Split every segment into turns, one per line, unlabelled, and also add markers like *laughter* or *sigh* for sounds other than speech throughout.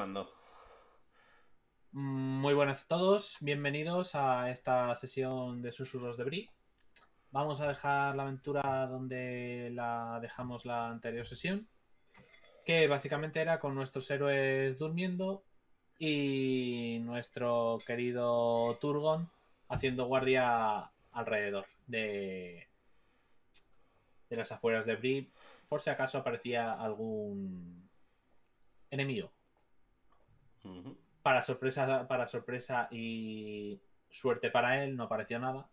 Cuando.
Muy buenas a todos, bienvenidos a esta sesión de Susurros de Bri. Vamos a dejar la aventura donde la dejamos la anterior sesión, que básicamente era con nuestros héroes durmiendo y nuestro querido Turgon haciendo guardia alrededor de, de las afueras de Bri, por si acaso aparecía algún enemigo. Para sorpresa, para sorpresa y suerte para él, no apareció nada.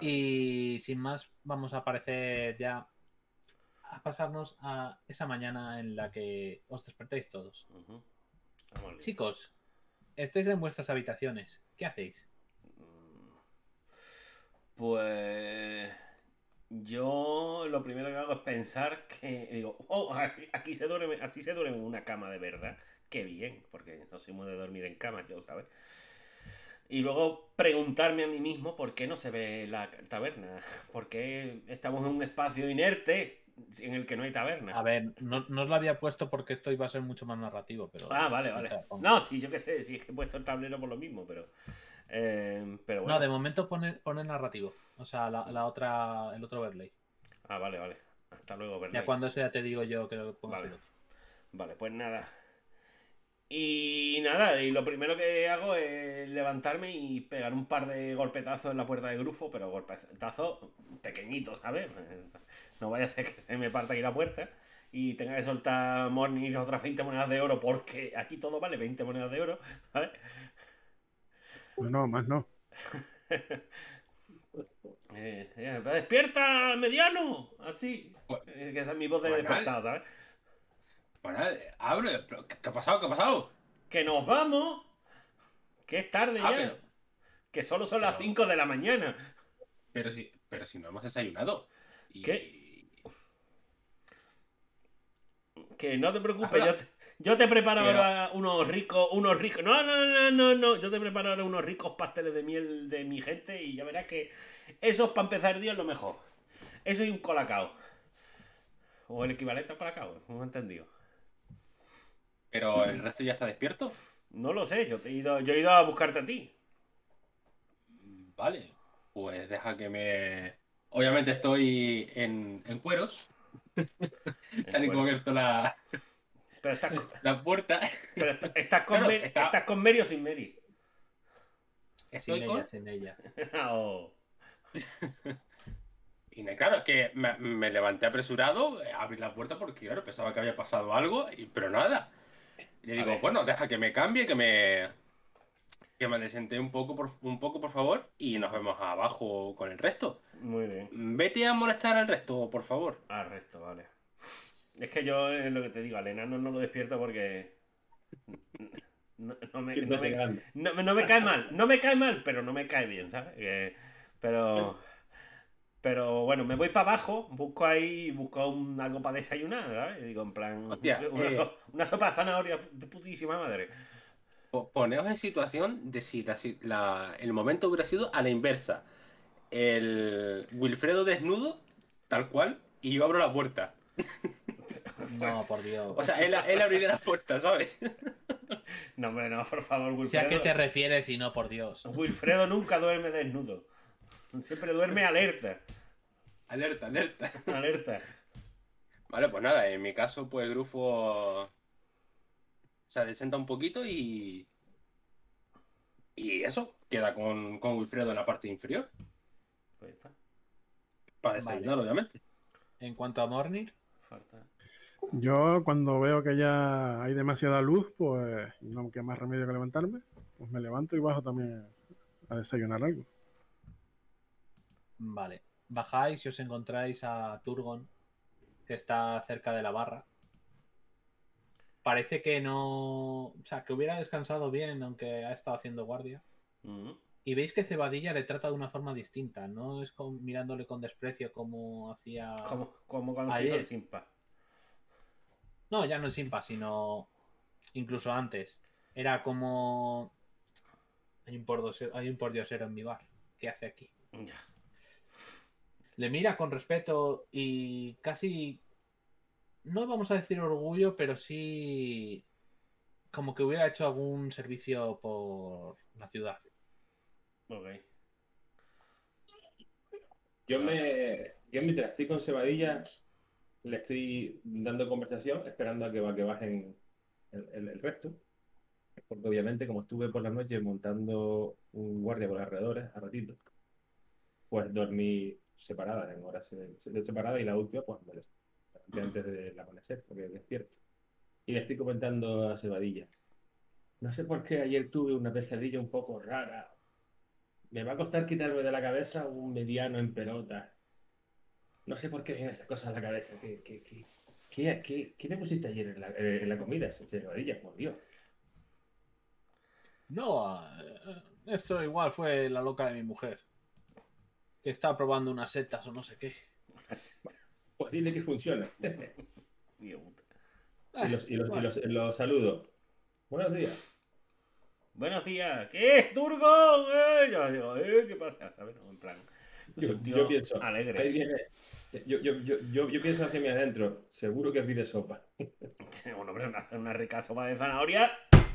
Y sin más, vamos a aparecer ya a pasarnos a esa mañana en la que os despertéis todos.
Lío.
Chicos, estáis en vuestras habitaciones. ¿Qué hacéis?
Pues. Yo lo primero que hago es pensar que. Digo, oh, aquí, aquí se duerme, así se duerme en una cama de verdad. Qué bien, porque no soy muy de dormir en cama, yo, ¿sabes? Y luego preguntarme a mí mismo por qué no se ve la taberna. *laughs* ¿Por qué estamos en un espacio inerte en el que no hay taberna?
A ver, no, no os lo había puesto porque esto iba a ser mucho más narrativo, pero.
Ah, vale, vale. No, sí, yo qué sé, sí es que he puesto el tablero por lo mismo, pero. eh, pero bueno.
No, de momento pone, pone narrativo. O sea, la, la otra, el otro overlay.
Ah, vale, vale. Hasta luego, ¿verdad?
Ya cuando ya te digo yo que lo pongas
Vale. Vale, pues nada. Y nada, y lo primero que hago es levantarme y pegar un par de golpetazos en la puerta de Grufo, pero golpetazos pequeñitos, ¿sabes? *laughs* No vaya a ser que se me parta aquí la puerta y tenga que soltar Morning otras 20 monedas de oro, porque aquí todo vale 20 monedas de oro, *laughs* ¿sabes?
Pues no, más no. *laughs*
Eh, eh, ¡Despierta, mediano! Así.
Pues-
Eh, que esa es mi voz de
Pues
despertado, ¿sabes?
Bueno, eh, abre. ¿Qué ha pasado? ¿Qué ha pasado?
¡Que nos vamos! Que es tarde
Ah,
ya.
pero,
Que solo son las
pero-
5 de la mañana.
pero si, pero si no hemos desayunado. Y-
¿Qué? Que no te preocupes,
Habla.
yo te, yo te preparo
Pero-
ahora unos ricos, unos ricos. No, no, no, no, no. Yo te preparo ahora unos ricos pasteles de miel de mi gente y ya verás que eso es para empezar el día es lo mejor. Eso y un colacao. O el equivalente a colacao, no he entendido.
Pero el resto ya está despierto.
No lo sé, yo te he ido, yo he ido a buscarte a ti.
Vale. Pues deja que me. Obviamente estoy en, en cueros. *laughs* Tal y como he abierto la,
Pero estás, con-
la puerta.
pero est- estás con,
Claro,
Mary-
está-
estás con Mary o sin Mary.
Estoy
Sin
con.
ella, sin ella. *laughs*
Oh.
Y claro, es que me, me levanté apresurado, abrí la puerta porque, claro, pensaba que había pasado algo, y- pero nada. Y le digo, bueno, deja que me cambie, que me. Que me desenté un poco, por, un poco, por favor, y nos vemos abajo con el resto.
Muy bien.
Vete a molestar al resto, por favor.
Al resto, vale. Es que yo es lo que te digo, al enano no lo despierto porque. No, no me, no, me, no me- no me cae mal, no me cae mal, pero no me cae bien, ¿sabes? Pero. Pero bueno, me voy para abajo, busco ahí, busco un- algo para desayunar, ¿sabes? Y digo, en plan.
Hostia,
una,
eh.
so- una sopa de zanahoria de putísima madre.
Po- Poneos en situación de si la si- la- el momento hubiera sido a la inversa. El Wilfredo desnudo, tal cual, y yo abro la puerta. *laughs*
No, por Dios.
O sea, él, él abriría la puerta, ¿sabes?
No, hombre, no, por favor,
¿Sí ¿A qué
Wilfredo.
te refieres y no, por Dios?
Wilfredo nunca duerme desnudo. Siempre duerme alerta.
Alerta, alerta.
Alerta. *laughs*
Vale, pues nada, en mi caso, pues Grufo se desenta un poquito y. Y eso, queda con, con Wilfredo en la parte inferior.
Pues está.
Para desayunar,
Vale.
obviamente.
En cuanto a Morning,
Falta.
Yo cuando veo que ya hay demasiada luz, pues no me queda más remedio que levantarme. Pues me levanto y bajo también a desayunar algo.
Vale. Bajáis y os encontráis a Turgon, que está cerca de la barra. Parece que no. O sea, que hubiera descansado bien, aunque ha estado haciendo guardia. Y veis que Cebadilla le trata de una forma distinta. No es con- mirándole con desprecio como hacía.
Como, como cuando se
Ayer.
hizo el simpa.
No, ya no es Simpa, sino incluso antes. Era como. Hay un, pordiosero, hay un pordiosero en mi bar. ¿Qué hace aquí?
Ya.
Le mira con respeto y casi. No vamos a decir orgullo, pero sí. como que hubiera hecho algún servicio por la ciudad.
Ok.
Yo me. Yo mientras estoy con Cebadilla, le estoy dando conversación, esperando a que, a que bajen el, el- resto. Porque obviamente, como estuve por la noche montando un guardia por alrededores a ratito, pues dormí separada, en horas separadas, y la última, pues me levanté antes del amanecer, porque despierto. Y le estoy comentando a Cebadilla. No sé por qué ayer tuve una pesadilla un poco rara. Me va a costar quitarme de la cabeza un mediano en pelota. No sé por qué vienen esas cosas a la cabeza. ¿Qué, qué, qué, qué, qué- pusiste ayer en la, en la comida, Cebadilla? Por Dios.
No, eh, eso igual fue la loca de mi mujer. Que está probando unas setas o no sé qué.
Pues dile que funciona.
Puta.
y los, y los, y los- los saludo. Buenos días.
Buenos días. ¿Qué es, Turgon? Eh, yo digo, eh, ¿qué pasa? ¿Sabes? No, en plan.
Yo,
tío
pienso,
Alegre.
ahí viene. Yo, yo, yo, yo, yo pienso hacia mi adentro. Seguro que pide sopa. *laughs*
Bueno, pero una, una rica sopa de zanahoria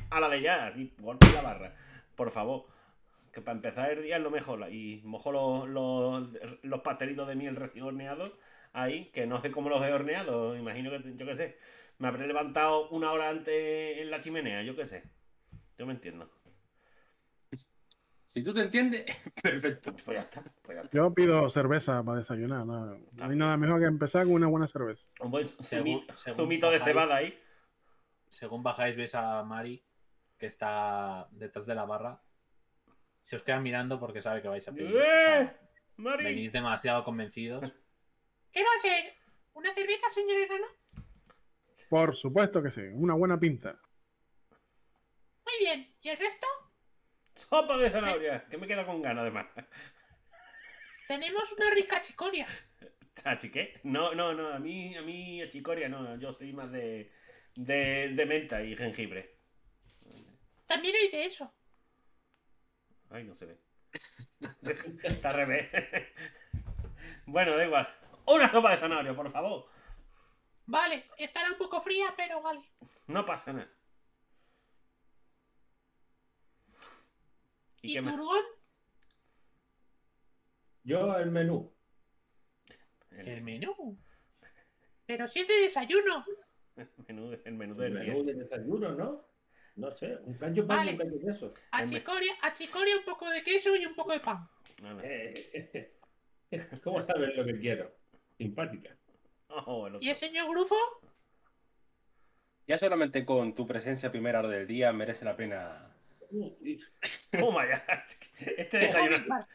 a la de ya, así, golpe la barra. Por favor. Que para empezar el día es lo mejor. Y mojo los, los, los pastelitos de miel recién horneados ahí, que no sé cómo los he horneado. Imagino que, yo qué sé, me habré levantado una hora antes en la chimenea, yo qué sé. Yo me entiendo.
Si tú te entiendes, *laughs* perfecto.
Pues ya está, pues ya está.
Yo pido cerveza para desayunar. No, no hay nada mejor que empezar con una buena cerveza.
Un buen
Según-
zumito,
según
zumito de cebada ahí.
según bajáis, ves a Mari, que está detrás de la barra. Se os queda mirando porque sabe que vais a pedir.
¡Eh!
venís demasiado convencidos.
¿Qué va a ser? ¿Una cerveza, señor enano?
Por supuesto que sí. Una buena pinta.
Muy bien. ¿Y el resto?
Sopa de zanahoria, que me queda con ganas de más.
Tenemos una rica chicoria.
¿Achiqué? No, no, no, a mí, a mí, achicoria no, yo soy más de, de, de menta y jengibre.
También hay de eso.
Ay, no se ve. *laughs* Está al revés. bueno, da igual. Una sopa de zanahoria, por favor.
Vale, estará un poco fría, pero vale.
No pasa nada. ¿Y
¿Y? Turgón?
Yo el menú.
El menú.
Pero si es de desayuno. *laughs*
El menú, el menú
El
del día.
menú de desayuno, ¿no? No sé, un callo pan
Vale.
y un callo queso.
A
Hombre.
chicoria, a chicoria un poco de queso y un poco de pan.
Eh, *laughs* ¿Cómo sabes lo que quiero? Simpática.
Oh.
¿Y el señor Grufo?
Ya solamente con tu presencia a primera hora del día merece la pena.
Toma ya. *laughs* Este
¿Qué
desayuno,
hobby más,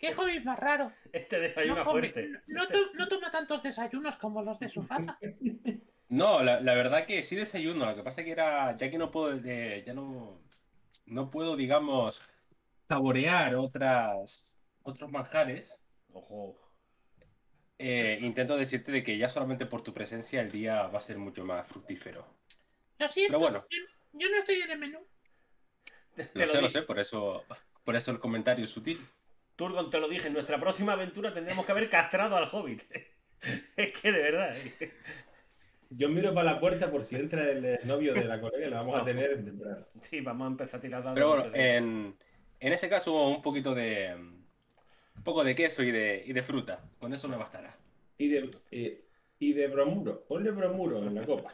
qué hobby más raro.
este desayuno
No,
fuerte.
no
Este-
to- no toma tantos desayunos como los de su raza. *laughs*
No, la, la verdad que sí desayuno. Lo que pasa que era, ya que no puedo, eh, ya no, no puedo, digamos, saborear otras, otros manjares.
Ojo.
eh, intento decirte de que ya solamente por tu presencia el día va a ser mucho más fructífero.
Lo siento.
Pero bueno.
yo, yo no estoy en el menú.
Te, te
Lo
lo
sé, lo sé, por eso, por eso el comentario es sutil.
Turgon, te lo dije, en nuestra próxima aventura tendremos que haber castrado al hobbit. *laughs* es que de verdad. eh.
Yo miro para la puerta por si entra el eh, novio de la colega, lo vamos a tener.
Sí, vamos a empezar a tirar dados.
Pero bueno, en, en ese caso un poquito de un poco de queso y de, y de fruta. Con eso me bastará.
Y de, y, y de bromuro, ponle bromuro en la copa.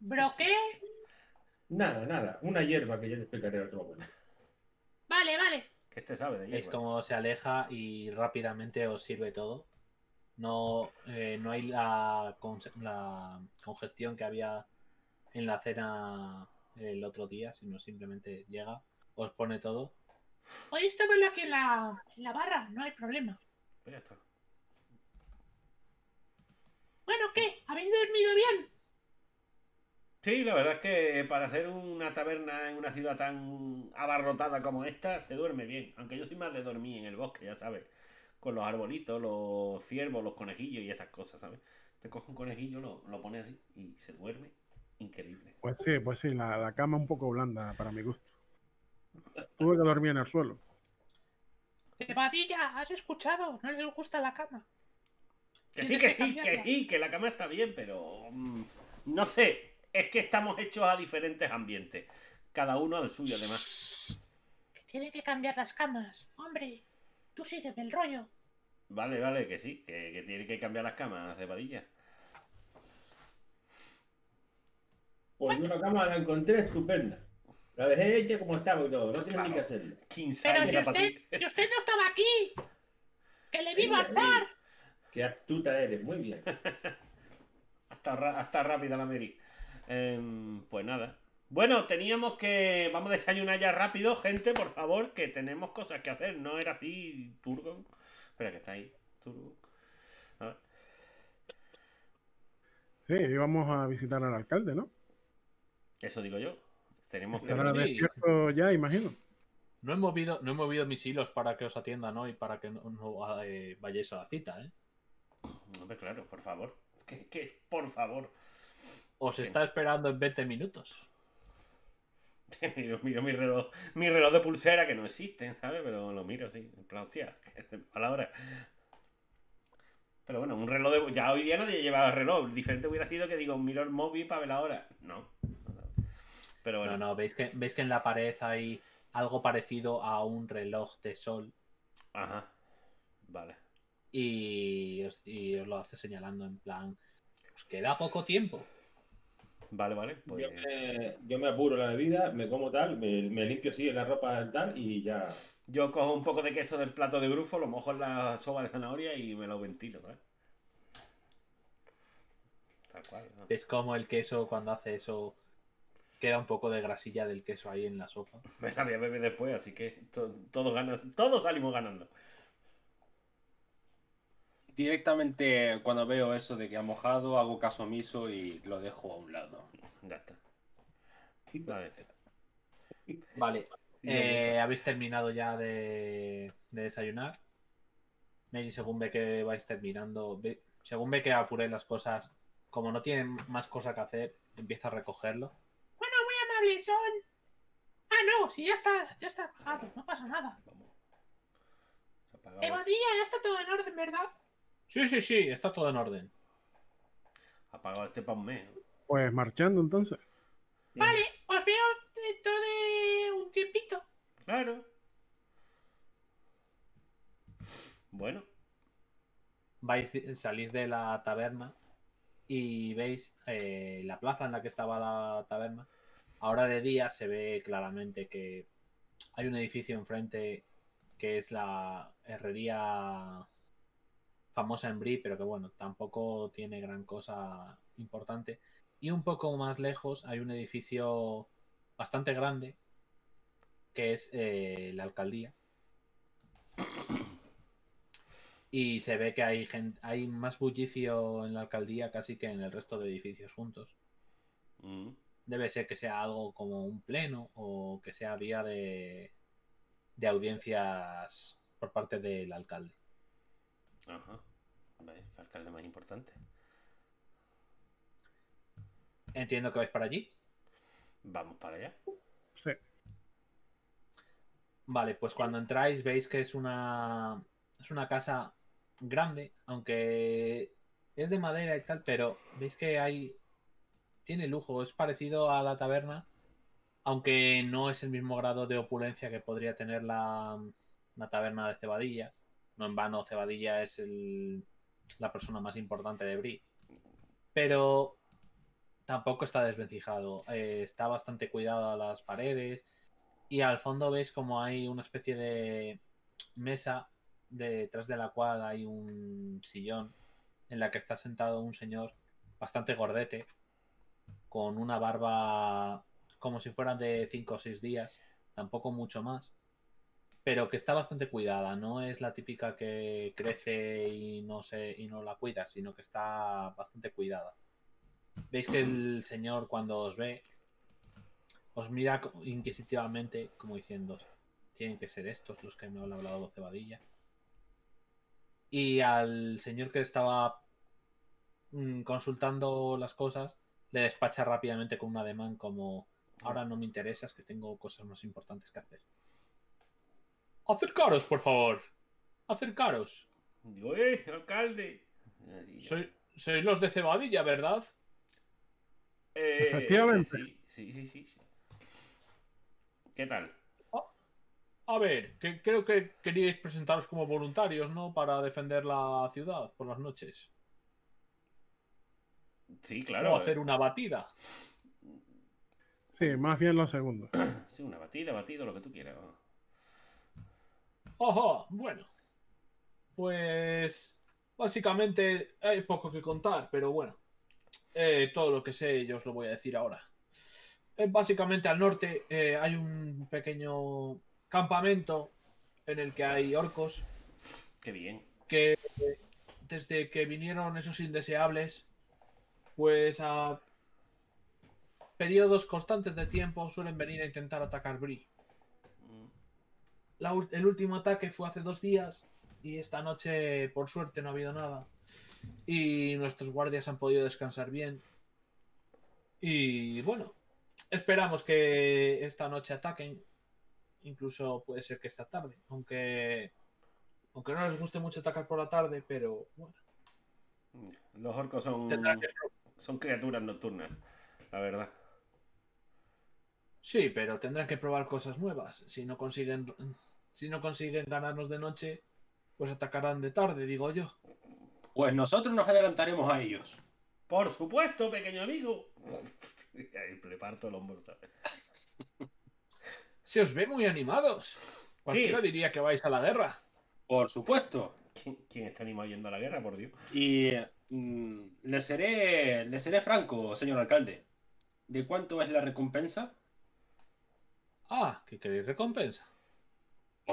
¿Bro qué?
Nada, nada, una hierba que ya te explicaré otro momento.
Vale, vale.
Que este sabe de
Es
hierba.
como se aleja y rápidamente os sirve todo. No, eh, no hay la, con- la congestión que había en la cena el otro día, sino simplemente llega, os pone todo.
Podéis tomarlo aquí en la, en la barra, no hay problema.
Pues ya está.
Bueno, ¿qué? ¿Habéis dormido bien?
Sí, la verdad es que para hacer una taberna en una ciudad tan abarrotada como esta, se duerme bien. Aunque yo soy más de dormir en el bosque, ya sabes. Con los arbolitos, los ciervos, los conejillos y esas cosas, ¿sabes? Te coge un conejillo, lo, lo pones así y se duerme increíble.
Pues sí, pues sí, la, la cama un poco blanda para mi gusto. Tuve que dormir en el suelo.
Cebadilla, ¿has escuchado? No les gusta la cama.
Que sí, que
que
sí, que sí, que la cama está bien, pero mm, no sé. es que estamos hechos a diferentes ambientes. Cada uno al suyo, además.
Que tiene que cambiar las camas. Hombre, tú sígueme el rollo.
Vale, vale, que sí, que, que tiene que cambiar las camas, cebadilla.
Pues yo una cama la encontré estupenda. La dejé hecha como estaba y todo, no tienes ni que hacerlo.
King
Pero
size
si usted, si usted no estaba aquí, que le vi marchar.
Qué astuta eres, muy bien. *laughs*
Hasta, hasta rápida la Mary. Em, pues nada. Bueno, teníamos que. Vamos a desayunar ya rápido, gente, por favor, que tenemos cosas que hacer. No era así, Turgon. Espera, que está ahí. Turgon. A ver.
Sí, íbamos a visitar al alcalde, ¿no?
Eso digo yo. Tenemos que.
Estará despierto ya, imagino.
No he, movido, no he movido mis hilos para que os atiendan hoy, para que no, no, eh, vayáis a la cita, ¿eh?
Hombre, claro, por favor. Que, por favor.
Os está esperando en 20 minutos.
Miro, *laughs* miro mi reloj, mi reloj de pulsera que no existen, ¿sabes? Pero lo miro así, en plan, hostia, *laughs* a la hora. Pero bueno, un reloj de. Ya hoy día nadie lleva reloj. Diferente hubiera sido que digo, miro el móvil para ver la hora. No. Pero bueno.
No, no, veis que, veis que en la pared hay algo parecido a un reloj de sol
Ajá. Vale.
y os, y os lo hace señalando en plan, os queda poco tiempo.
Vale, vale. Pues.
Yo me, yo me apuro la bebida, me como tal, me, me limpio así en la ropa tal y ya.
Yo cojo un poco de queso del plato de grufo, lo mojo en la soba de zanahoria y me lo ventilo, ¿sabes? Tal cual. ¿no?
Es como el queso cuando hace eso, queda un poco de grasilla del queso ahí en la sopa. *laughs*
Me la voy a beber después, así que to- todos ganan, todos salimos ganando.
Directamente cuando veo eso de que ha mojado, hago caso omiso y lo dejo a un lado.
Ya está. Vale.
Vale, eh, habéis terminado ya de, de desayunar. Mary, según ve que vais terminando, ve- según ve que apuré las cosas, como no tienen más cosa que hacer, empieza a recogerlo.
Bueno, muy amables son. Ah, no, si ya está, ya está apagado, no pasa nada.
Vamos. Se
ya está todo en orden, ¿verdad?
Sí, sí, sí, está todo en orden.
Apagado este para un mes.
Pues marchando entonces.
Vale, os veo dentro de un tiempito.
Claro. Bueno.
Vais, salís de la taberna y veis eh, la plaza en la que estaba la taberna. Ahora de día se ve claramente que hay un edificio enfrente que es la herrería famosa en Brie, pero que bueno, tampoco tiene gran cosa importante. Y un poco más lejos hay un edificio bastante grande que es eh, la alcaldía. Y se ve que hay, gen- hay más bullicio en la alcaldía casi que en el resto de edificios juntos.
Mm.
Debe ser que sea algo como un pleno o que sea día de, de audiencias por parte del alcalde.
Ajá. Vale, qué alcalde más importante.
Entiendo que vais para allí.
Vamos para allá.
Sí.
Vale, pues cuando entráis veis que es una es una casa grande, aunque es de madera y tal, pero veis que hay tiene lujo, es parecido a la taberna, aunque no es el mismo grado de opulencia que podría tener la, la taberna de Cebadilla. No en vano, Cebadilla es el- la persona más importante de Brie. Pero tampoco está desvencijado. eh, está bastante cuidado a las paredes. Y al fondo veis como hay una especie de mesa detrás de la cual hay un sillón en la que está sentado un señor bastante gordete con una barba como si fuera de 5 o 6 días, tampoco mucho más, pero que está bastante cuidada, no es la típica que crece y no se y no la cuida, sino que está bastante cuidada. Veis que el señor cuando os ve os mira inquisitivamente como diciendo, tienen que ser estos los que me han hablado de cebadilla. Y al señor que estaba mm, consultando las cosas, le despacha rápidamente con un ademán como, ahora no me interesas, que tengo cosas más importantes que hacer. Acercaros, por favor. Acercaros.
Digo, ¡eh, alcalde!
Soy, sois los de cebadilla, ¿verdad?
Eh,
Efectivamente.
Sí, sí, sí, sí. ¿Qué tal?
A ver, que creo que queríais presentaros como voluntarios, ¿no? Para defender la ciudad por las noches.
Sí,
o
claro.
hacer una batida.
Sí, más bien lo segundo.
Sí, una batida, batido, lo que tú quieras.
Ojo, bueno. Pues básicamente hay poco que contar, pero bueno. Eh, todo lo que sé yo os lo voy a decir ahora. Eh, básicamente al norte eh, hay un pequeño campamento en el que hay orcos
Qué bien.
que desde que vinieron esos indeseables, pues a periodos constantes de tiempo suelen venir a intentar atacar Bri. La el último ataque fue hace dos días y esta noche, por suerte, no ha habido nada. Y nuestros guardias han podido descansar bien. Y bueno, esperamos que esta noche ataquen. Incluso puede ser que esta tarde. Aunque, aunque no les guste mucho atacar por la tarde, pero bueno.
Los orcos son, son criaturas nocturnas, la verdad.
Sí, pero tendrán que probar cosas nuevas. Si no consiguen, si no consiguen ganarnos de noche, pues atacarán de tarde, digo yo.
Pues nosotros nos adelantaremos a ellos.
Por supuesto, pequeño amigo. *laughs* Ahí le parto el hombro.
Se os ve muy animados. Cualquiera diría que vais a la guerra.
Por supuesto.
¿Quién, quién está animado yendo a la guerra, por Dios?
Y mm, le seré, le seré franco, señor alcalde. ¿De cuánto es la recompensa?
Ah, ¿que queréis recompensa?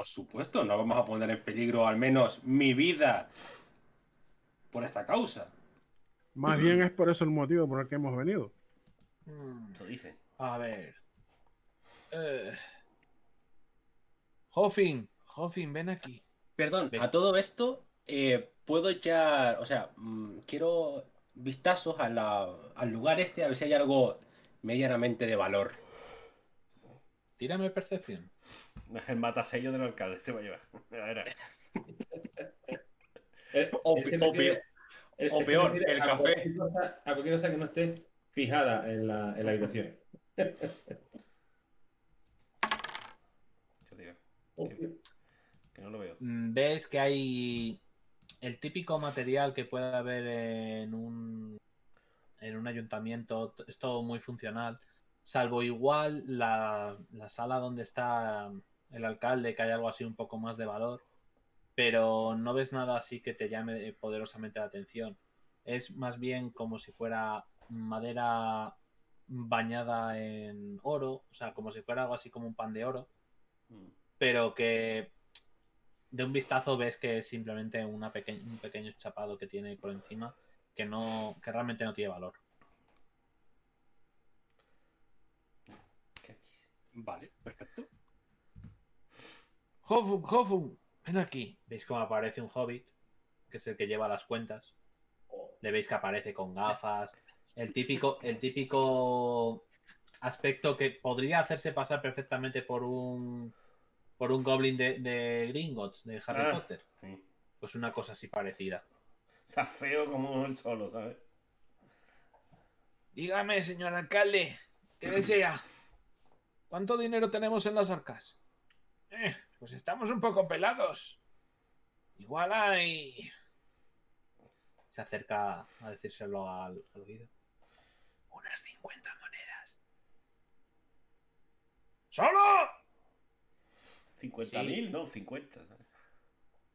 Por supuesto, no vamos a poner en peligro al menos mi vida por esta causa.
Más bien es por eso el motivo por el que hemos venido.
Hmm,
Eso dicen.
a ver. Eh... Hoffin, Hoffin, ven aquí.
Perdón, a todo esto, eh, puedo echar, o sea, mm, quiero vistazos a la- al lugar este a ver si hay algo medianamente de valor.
Tírame percepción.
El matasello del alcalde se va a llevar.
Eh,
O, o peor, o el
a
café.
cualquier cosa- a cualquier cosa que no esté fijada en la, en la habitación.
Yo que no lo veo.
Mm, Ves que hay el típico material que puede haber en un en un ayuntamiento, es todo muy funcional, salvo igual la, la sala donde está el alcalde, que hay algo así un poco más de valor, pero no ves nada así que te llame poderosamente la atención. Es más bien como si fuera madera bañada en oro, o sea, como si fuera algo así como un pan de oro
Mm.
pero que de un vistazo ves que es simplemente una peque- un pequeño chapado que tiene por encima que no que realmente no tiene valor.
Cachis.
Vale, perfecto.
Hofun, Hofun, ven aquí. ¿Veis cómo aparece un hobbit? Que es el que lleva las cuentas. Le veis que aparece con gafas. El típico, el típico aspecto que podría hacerse pasar perfectamente por un por un goblin de, de Gringotts, de Harry
Ah.
Potter.
Sí.
Pues una cosa así parecida.
Está feo como el solo, ¿sabes?
Dígame, señor alcalde, ¿qué desea? ¿Cuánto dinero tenemos en las arcas?
Eh, pues estamos un poco pelados. Igual hay.
Se acerca a decírselo al, al oído.
unas 50 monedas. ¡Solo!
50.000, no, 50. ¿sabes?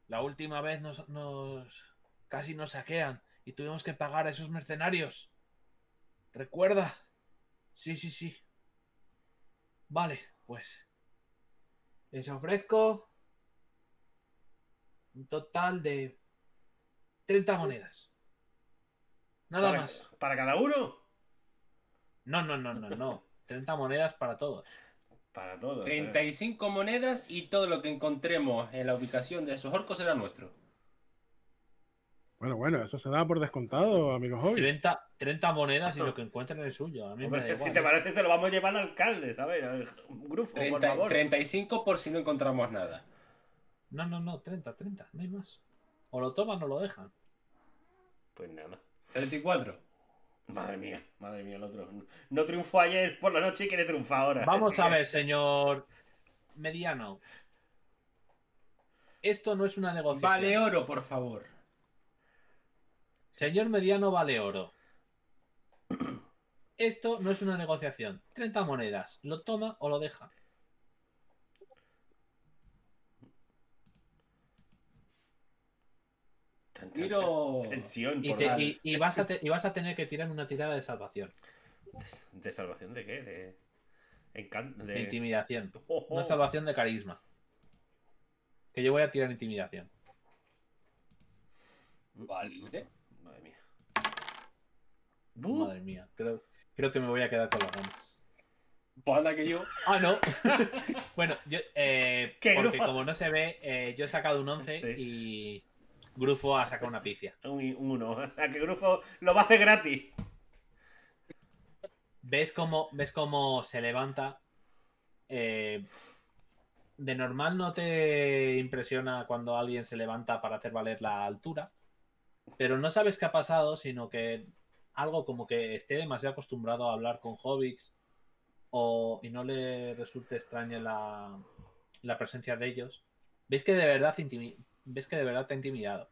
La última vez nos, nos casi nos saquean y tuvimos que pagar a esos mercenarios. ¿Recuerda? Sí, sí, sí. Vale, pues. Les ofrezco un total de 30 monedas. Nada
¿Para,
más.
¿Para cada uno?
No, no, no, no, no. 30 monedas para todos.
Para todos.
35 monedas y todo lo que encontremos en la ubicación de esos orcos será nuestro.
Bueno, bueno, eso se da por descontado, amigos hoy.
30, 30 monedas y lo que encuentren es suyo. A mí me da
Hombre,
igual.
si te parece, se lo vamos a llevar al alcalde, ¿sabes? Grufo, por
30
favor.
35 por si no encontramos nada.
No, no, no, 30, 30, no hay más. O lo toman o lo dejan.
Pues nada.
34.
Madre mía, madre mía, el otro. No triunfó ayer por la noche y quiere triunfar ahora.
Vamos a ver, señor Mediano. Esto no es una negociación.
Vale oro, por favor.
Señor Mediano vale oro. *clears throat* Esto no es una negociación. 30 monedas. ¿Lo toma o lo deja?
Tan, Tensión
Y,
por
te- y- y *laughs* vas a te- y vas a tener que tirar una tirada de salvación.
¿De, de salvación de qué? De. Encanto.
De
De.
intimidación.
Oh, oh.
Una salvación de carisma. Que yo voy a tirar intimidación.
Vale.
Madre mía. Bu.
Madre mía. Creo, creo que me voy a quedar con las ganas.
Pues anda que yo.
Ah, no. *laughs* bueno, yo, eh,
¿Qué
porque como no se ve, eh, yo he sacado un 11
Sí.
y Grufo ha sacado una pifia.
Un, un uno. O sea, que Grufo lo va a hacer gratis.
¿Ves cómo, ves cómo se levanta? Eh, de normal no te impresiona cuando alguien se levanta para hacer valer la altura, pero no sabes qué ha pasado, sino que algo como que esté demasiado acostumbrado a hablar con hobbits o, y no le resulte extraña la, la presencia de ellos. ¿Ves que de verdad intimi- ves que de verdad te ha intimidado?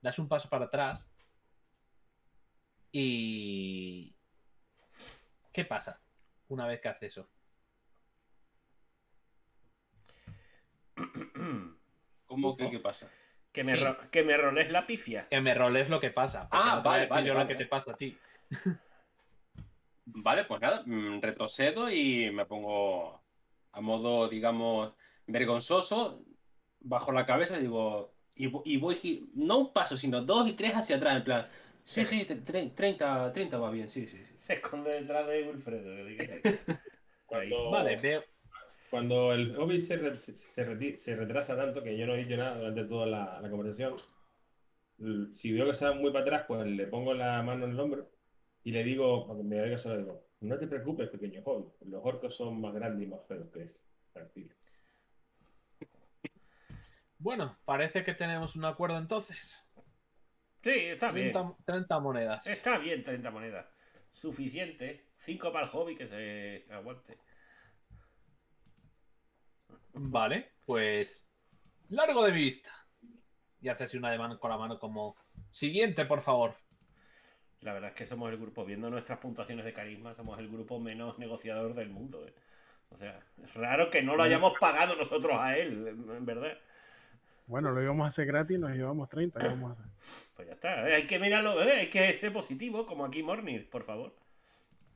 Das un paso para atrás y ¿Qué pasa una vez que hace eso?
¿Cómo que qué pasa?
Que, me
Sí.
ro- que me roles la pifia.
Que me roles lo que pasa.
Ah, vale, vale,
yo
vale.
lo que te pasa a ti.
Vale, pues nada, mm, retrocedo y me pongo a modo, digamos, vergonzoso, bajo la cabeza y digo, y, vo- y voy, no un paso, sino dos y tres hacia atrás, en plan, sí, sí, tre- tre- 30, 30 va bien, sí, sí, sí.
Se esconde detrás de Wilfredo. que diga.
Cuando, *laughs*
Vale, veo.
Cuando el Hobbit se, re- se, se reti- se retrasa tanto que yo no he dicho nada durante toda la, la conversación, si veo que se va muy para atrás, pues le pongo la mano en el hombro y le digo, cuando me oiga solo digo, no te preocupes, pequeño Hobbit, los orcos son más grandes y más feos que ese. Tranquilo.
Bueno, parece que tenemos un acuerdo entonces.
Sí, está bien.
30, 30 monedas.
Está bien, 30 monedas. Suficiente. 5 para el hobby que se aguante.
Vale, pues. Largo de mi vista. Y hace así una de mano con la mano como. Siguiente, por favor.
La verdad es que somos el grupo, viendo nuestras puntuaciones de carisma, somos el grupo menos negociador del mundo. ¿eh? O sea, es raro que no lo hayamos pagado nosotros a él, en verdad.
Bueno, lo íbamos a hacer gratis, nos llevamos 30, ¿qué vamos a hacer? *coughs*
Pues ya está. ¿eh? Hay que mirarlo, ¿eh? hay que ser positivo, como aquí Morning, por favor.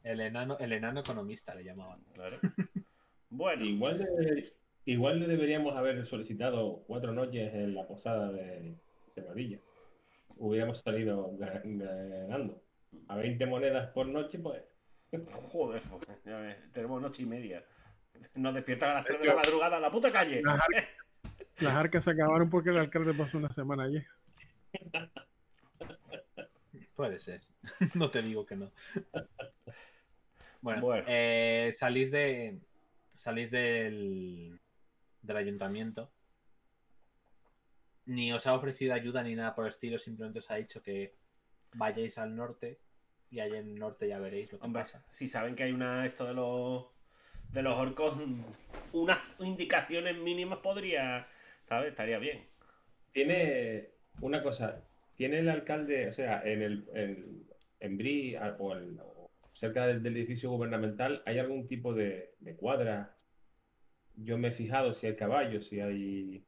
El enano, el enano economista le llamaban.
Claro. *laughs* Bueno,
Igual, de- igual le deberíamos haber solicitado cuatro noches en la posada de Cebadilla. Hubiéramos salido ga- ganando. A 20 monedas por noche, pues.
joder, pues, ya ves, tenemos noche y media. Nos despiertan a las 3 de la madrugada en la puta calle.
Las, ar- *laughs* las arcas se acabaron porque el alcalde pasó una semana allí.
Puede ser. *laughs* no te digo que no. Bueno,
Bueno.
eh, salís de. Salís del. Del ayuntamiento. Ni os ha ofrecido ayuda ni nada por el estilo, simplemente os ha dicho que vayáis al norte y allá en el norte ya veréis lo que
Hombre,
pasa.
si saben que hay una esto de los de los orcos, unas indicaciones mínimas podría, ¿sabes? Estaría bien.
Tiene una cosa. Tiene el alcalde, o sea, en el en, en Bri a- o, el- o cerca del, del edificio gubernamental, ¿hay algún tipo de, de cuadra? Yo me he fijado si hay caballos, si hay.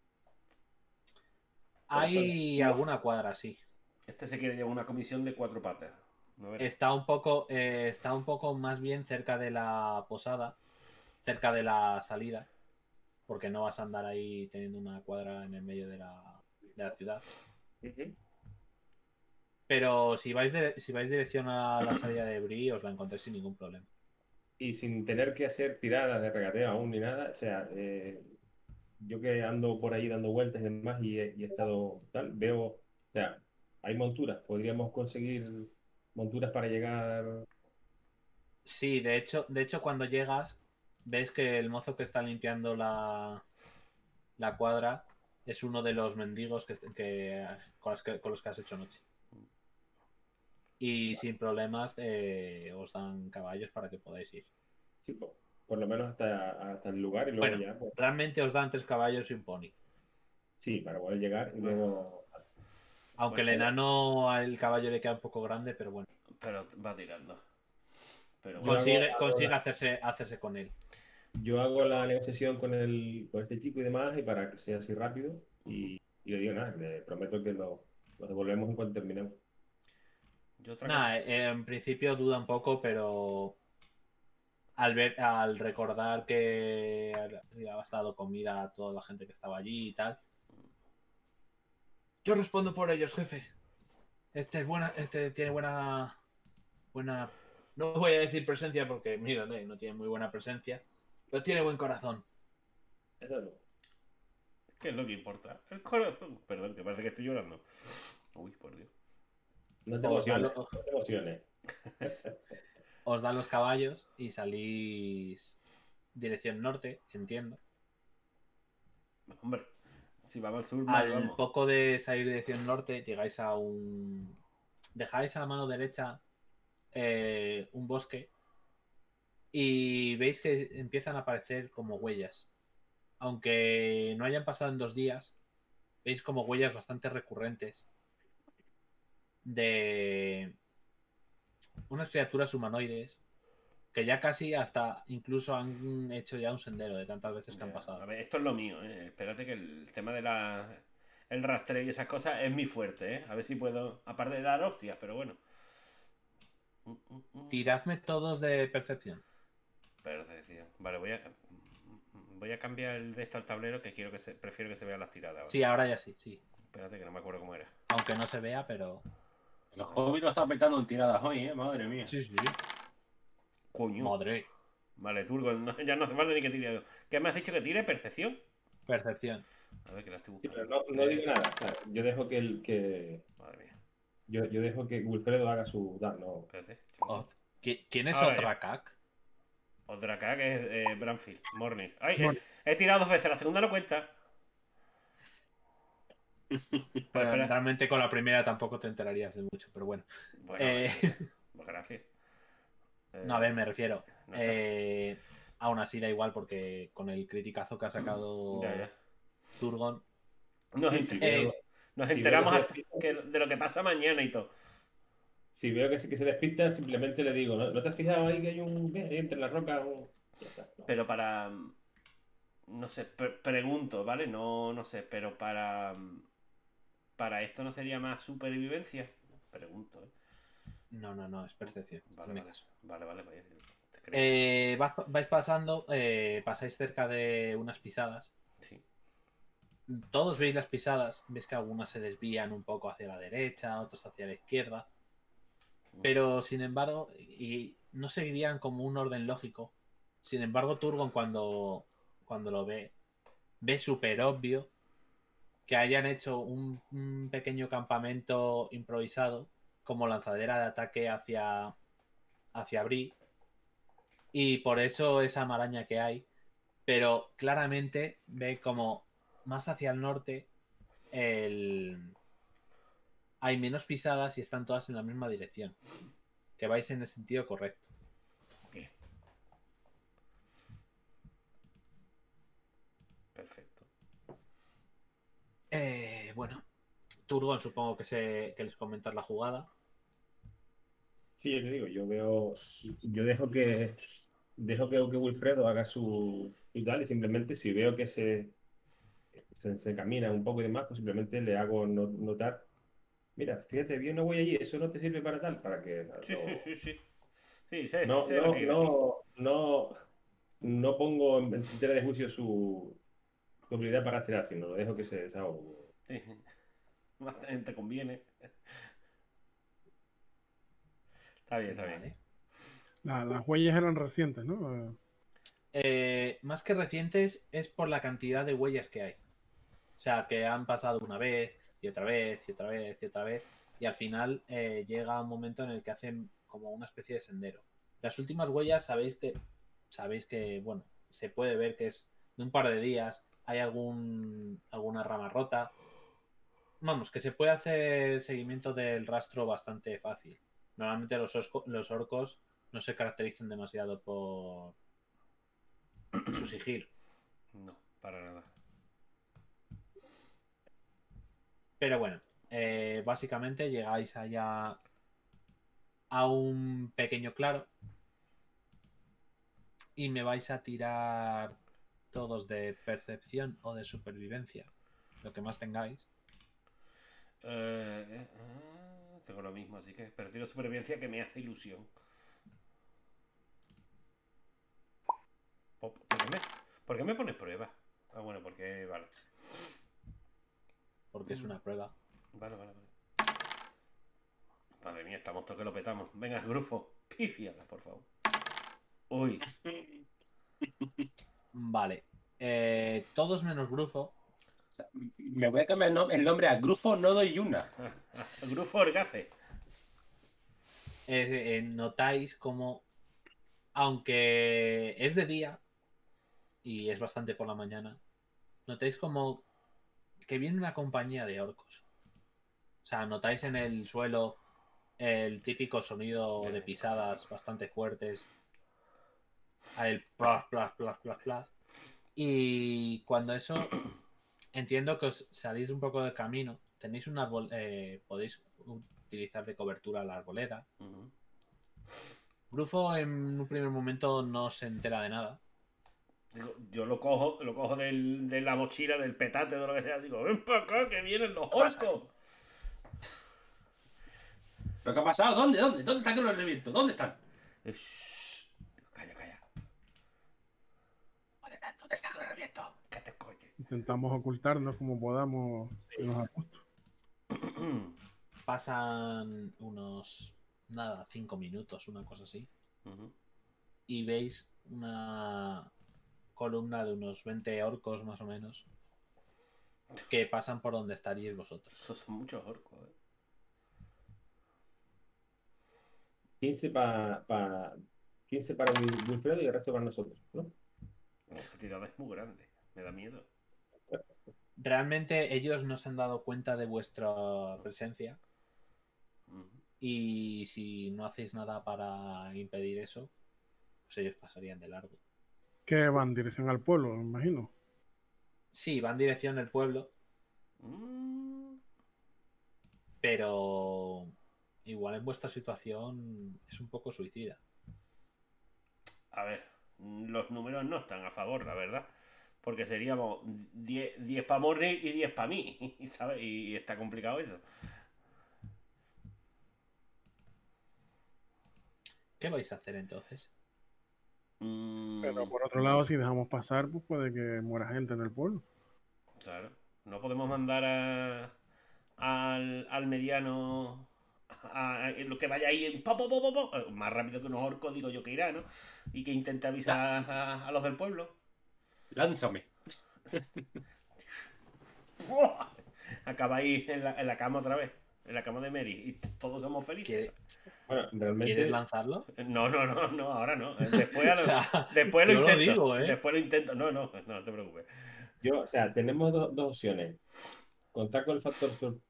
Hay alguna cuadra, sí.
Este se quiere llevar una comisión de cuatro patas.
Está un poco, eh, está un poco más bien cerca de la posada, cerca de la salida, porque no vas a andar ahí teniendo una cuadra en el medio de la, de la ciudad. Pero si vais, de- si vais dirección a la salida de Bri, os la encontréis sin ningún problema.
Y sin tener que hacer tiradas de regateo aún ni nada. O sea, eh, yo que ando por ahí dando vueltas y demás y he, estado tal, veo, o sea, hay monturas, podríamos conseguir monturas para llegar.
Sí, de hecho, de hecho cuando llegas, ves que el mozo que está limpiando la, la cuadra es uno de los mendigos que, que- con, los que, con los que has hecho noche. Y sin problemas eh, os dan caballos para que podáis ir.
Sí, po- por lo menos hasta, hasta el lugar y luego
Bueno.
ya, pues,
Realmente os dan tres caballos y un pony.
sí, para poder llegar y luego.
Aunque el enano al caballo le queda un poco grande, pero bueno.
Pero va tirando. Pero
Yo
bueno,
Consigue,
hago-
consigue
hago-
hacerse, hacerse con él.
Yo hago la negociación con, el, con este chico y demás, y para que sea así rápido, y, y le digo nada, le prometo que lo, lo devolvemos en cuanto terminemos.
Yo otra
Nada, eh, en principio duda un poco, pero al ver, al recordar que le ha gastado comida a toda la gente que estaba allí y tal. Yo respondo por ellos, jefe. Este es buena, este tiene buena, buena. No voy a decir presencia porque, mírale, no tiene muy buena presencia, pero tiene buen corazón.
¿Qué es lo que importa? El corazón. Perdón, que parece que estoy llorando. Uy, por Dios.
No te emociones, no *laughs*
os da los caballos y salís dirección norte, entiendo.
Hombre, si vamos al sur,
Al
vamos.
poco de salir dirección norte, llegáis a un. Dejáis a la mano derecha eh, un bosque y veis que empiezan a aparecer como huellas. Aunque no hayan pasado en dos días, veis como huellas bastante recurrentes de unas criaturas humanoides que ya casi hasta incluso han hecho ya un sendero de tantas veces que han pasado.
A ver, esto es lo mío, ¿eh? Espérate que el tema de la... El rastreo y esas cosas es mi fuerte, ¿eh? A ver si puedo... Aparte de dar hostias, pero bueno. Mm, mm, mm.
Tiradme todos de percepción.
Percepción. Vale, voy a... Voy a cambiar el de esto al tablero que quiero que se... Prefiero que se vean las tiradas.
Sí, ahora ya sí, sí.
Espérate que no me acuerdo cómo era.
Aunque no se vea, pero.
Los hobbies lo están petando en tiradas hoy, ¿eh? Madre mía.
Sí, sí.
Coño.
Madre.
Vale, Turgo, no- *laughs* ya no hace falta ni que tire. ¿Qué me has dicho que tire? ¿Percepción?
Percepción.
A ver que la estoy
Sí,
buscando.
pero no, no digo nada. o sea, yo dejo que el que
Madre mía.
yo, yo dejo que Wilfredo haga su no.
Espérate.
Oh, ¿qui- ¿Quién es
acá que es eh, Branfield, Morning. Ay, eh,
Morning.
he tirado dos veces, la segunda no cuenta. *laughs*
Pero
espera.
realmente con la primera tampoco te enterarías de mucho, pero bueno.
Bueno,
Eh, *laughs*
pues gracias. Eh,
no, a ver, me refiero.
no sé.
Eh, aún así da igual porque con el criticazo que ha sacado *clears throat*
Ya, ya.
Turgon.
Nos,
Sí,
enter-
sí,
Eh,
veo-
nos
si
enteramos
que-
de lo que pasa mañana y todo.
si veo que sí que se despista, simplemente le digo, ¿no, ¿no te has fijado ahí que hay un entre las rocas? un-?" Ya está, no.
Pero para. No sé, pre- pregunto, ¿vale? No, no sé, pero para. Para esto no sería más supervivencia. Pregunto, ¿eh?
No, no, no, es percepción.
Vale, vale. Vale, vale.
Eh, vas- vais pasando, eh, pasáis cerca de unas pisadas.
Sí.
Todos veis las pisadas, veis que algunas se desvían un poco hacia la derecha, otras hacia la izquierda. Pero sin embargo, y no seguirían como un orden lógico. Sin embargo, Turgon cuando, cuando lo ve, ve súper obvio que hayan hecho un, pequeño campamento improvisado como lanzadera de ataque hacia, hacia. Y por eso esa maraña que hay. Pero claramente ve como más hacia el norte el... hay menos pisadas y están todas en la misma dirección. Que vais en el sentido correcto.
Bien. Perfecto.
Eh, bueno, Turgon supongo que, se, que les comentas la jugada.
Sí, yo te digo, yo veo, yo dejo que dejo que, que Wilfredo haga su y tal, y simplemente si veo que se, se, se camina un poco y demás, pues simplemente le hago no- notar, mira, fíjate, vi una huella allí, eso no te sirve para tal, para que
Sí,
no-
sí, sí, sí. Sí, sé,
no,
sé
no,
que
no, no, no pongo en en tela de juicio su, su habilidad para tirar, sino lo dejo que se desahogue.
Sí. *laughs* Más te te conviene. Está bien, está bien.
La- las huellas eran recientes, ¿no? Eh,
más que recientes, es por la cantidad de huellas que hay. O sea, que han pasado una vez y otra vez y otra vez y otra vez. Y al final eh, llega un momento en el que hacen como una especie de sendero. Las últimas huellas sabéis que, sabéis que, bueno, se puede ver que es de un par de días. Hay algún, alguna rama rota. Vamos, que se puede hacer seguimiento del rastro bastante fácil. Normalmente los, osco- los orcos no se caracterizan demasiado por su sigilo.
No, para nada.
Pero bueno, eh, básicamente llegáis allá a un pequeño claro y me vais a tirar todos de percepción o de supervivencia, lo que más tengáis.
Eh, eh, eh, tengo lo mismo, así que perdido supervivencia que me hace ilusión. Po- ¿Por qué me, por qué me pones prueba? Ah, bueno, porque. Vale.
Porque es una prueba.
Vale, vale, vale. Madre mía, estamos todos que lo petamos. Venga, Grufo, pífiala, por favor. Uy, *laughs*
Vale. Eh, todos menos Grufo.
Me voy a cambiar el nom- el nombre a Grufo Nodo y Yuna. *laughs*
Grufo Orgafe.
eh, eh, notáis como, aunque es de día y es bastante por la mañana, notáis como que viene una compañía de orcos. O sea, notáis en el suelo el típico sonido de pisadas bastante fuertes. El plas, plas, plas, plas, plas. Y cuando eso, entiendo que os salís un poco del camino. Tenéis un árbol, eh, podéis utilizar de cobertura la arboleda.
Ujú.
Grufo en un primer momento no se entera de nada.
Digo, yo lo cojo, lo cojo del- de la mochila, del petate, de lo que sea. Digo, ven para acá, que vienen los orcos.
¿Pero qué ha pasado? ¿Dónde? ¿Dónde? ¿Dónde están que los reviento? ¿Dónde están?
Eh, shh. Calla, calla.
¿Dónde están? ¿Dónde están que los reviento?
Que te coño.
Intentamos ocultarnos como podamos los. *clears throat*
Pasan unos, nada, cinco minutos, una cosa así. Y veis una columna de unos 20 orcos más o menos. Que pasan por donde estaríais vosotros.
Esos son muchos orcos, eh.
15 para pa, 15 para Wil- Wilfredo y el resto para nosotros, ¿no?
Esa tirada es muy grande. Me da miedo.
Realmente ellos no se han dado cuenta de vuestra presencia. Y si no hacéis nada para impedir eso, pues ellos pasarían de largo.
Que van en dirección al pueblo, me imagino.
Sí, van dirección del pueblo,
Mm.
pero igual en vuestra situación es un poco suicida.
A ver, los números no están a favor, la verdad. Porque seríamos 10 para morir y 10 para mí, *laughs* ¿sabes? Y está complicado eso.
¿Qué vais a hacer entonces?
Mm,
Pero por otro lado, si dejamos pasar, pues puede que muera gente en el pueblo.
Claro. No podemos mandar a, al, al mediano a, a- lo que vaya ahí po, po, po, po, po, más rápido que unos orcos, digo yo que irá, ¿no? Y que intente avisar a, a los del pueblo.
Lánzame. *laughs*
Acaba ahí en la, en la cama otra vez, en la cama de Mary, y todos somos felices.
¿Quiere-
Bueno, realmente.
¿Quieres lanzarlo?
No, no, no, no, ahora no. *laughs* Después, a
O
lo,
sea,
después lo
lo
intento.
digo, ¿eh?
Después lo intento. No, no, no, no te preocupes.
Yo, o sea, tenemos do- dos opciones. Contar con el factor sor-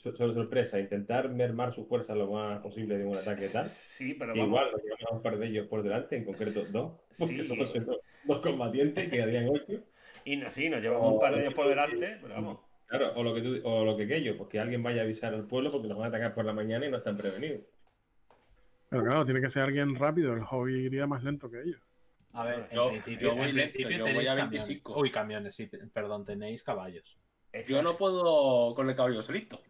sor- sobre sorpresa, intentar mermar su fuerza lo más posible de un ataque tal.
Sí, pero
Que
vamos.
igual nos llevamos a un par de ellos por delante, en concreto dos, porque
Sí.
somos dos, dos combatientes que harían ocho. *laughs*
Y sí, nos llevamos un par de ellos por delante, pero vamos.
Claro, o lo que tú, o lo que aquello, pues que alguien vaya a avisar al pueblo porque nos van a atacar por la mañana y no están prevenidos.
Pero claro, tiene que ser alguien rápido. El hobby iría más lento que ellos.
A ver,
Yo- yo voy
en
lento, yo voy a
camiones.
25.
Uy, camiones, sí, perdón, tenéis caballos.
Yo
es.
no puedo con el caballo solito.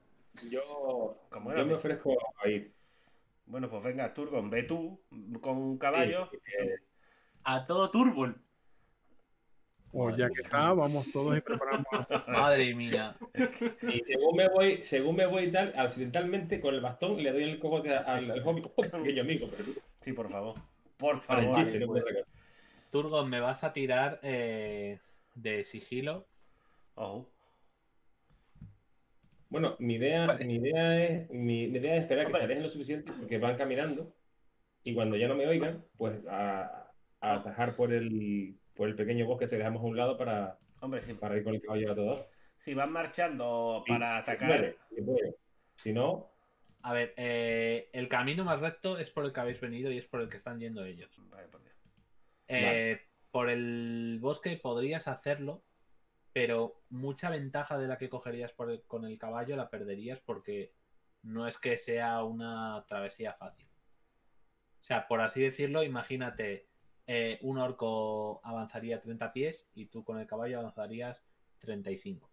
Yo,
Como
yo me ofrezco a ir.
Bueno, pues venga, Turgon, ve tú con un caballo.
Sí, eh,
A todo turbo.
O
Madre
ya que está, vamos todos y preparamos. *laughs*
Madre mía.
Y según me voy, según me voy tal, accidentalmente con el bastón le doy el cogote al, al hobby. Pequeño *laughs* amigo, pero
Sí, por favor. Por favor.
no
pues. Turgon, me vas a tirar eh, de sigilo.
Ojo.
Bueno, mi idea,
Vale.
mi idea es, mi, mi idea es esperar que se alejen lo suficiente porque van caminando y cuando ya no me oigan, pues a, a atajar por el, por el pequeño bosque que dejamos a un lado para,
Hombre, si,
para ir con el caballo a todos.
si van marchando para atacar.
puede, si puede. Si no,
A ver, eh, el camino más recto es por el que habéis venido y es por el que están yendo ellos.
Vale, por Dios.
Eh, Por el bosque podrías hacerlo, pero mucha ventaja de la que cogerías por el- con el caballo la perderías porque no es que sea una travesía fácil. O sea, por así decirlo, imagínate, eh, un orco avanzaría 30 pies y tú con el caballo avanzarías 35.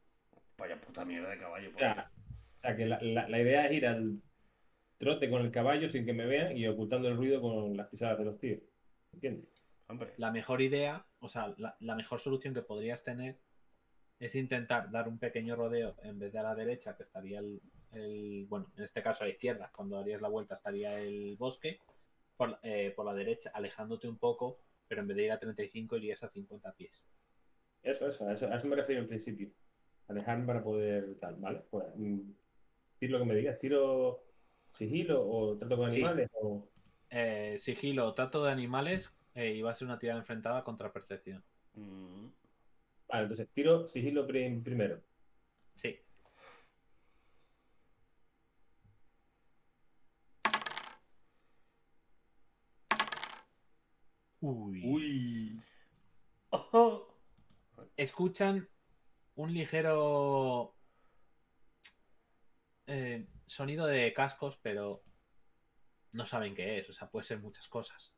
Vaya puta mierda de caballo.
O
por
sea,
Dios.
o sea que la, la- la idea es ir al trote con el caballo sin que me vean y ocultando el ruido con las pisadas de los tíos. ¿Entiendes?
Hombre,
La mejor idea, o sea, la, la mejor solución que podrías tener es intentar dar un pequeño rodeo en vez de a la derecha, que estaría el, el- bueno, en este caso a la izquierda, cuando harías la vuelta estaría el bosque, por, eh, por la derecha, alejándote un poco, pero en vez de ir a 35 irías a 50 pies.
Eso, eso, a eso, a eso me refiero en principio. Alejarme para poder tal, ¿vale? Pues mm, tiro lo que me digas, tiro sigilo o trato con
Sí.
animales o.
Eh, sigilo, trato de animales eh, y va a ser una tirada enfrentada contra percepción.
mm,
Vale, entonces tiro sigilo prim- primero.
Sí. Uy.
Uy.
Escuchan un ligero eh, sonido de cascos, pero no saben qué es. O sea, puede ser muchas cosas.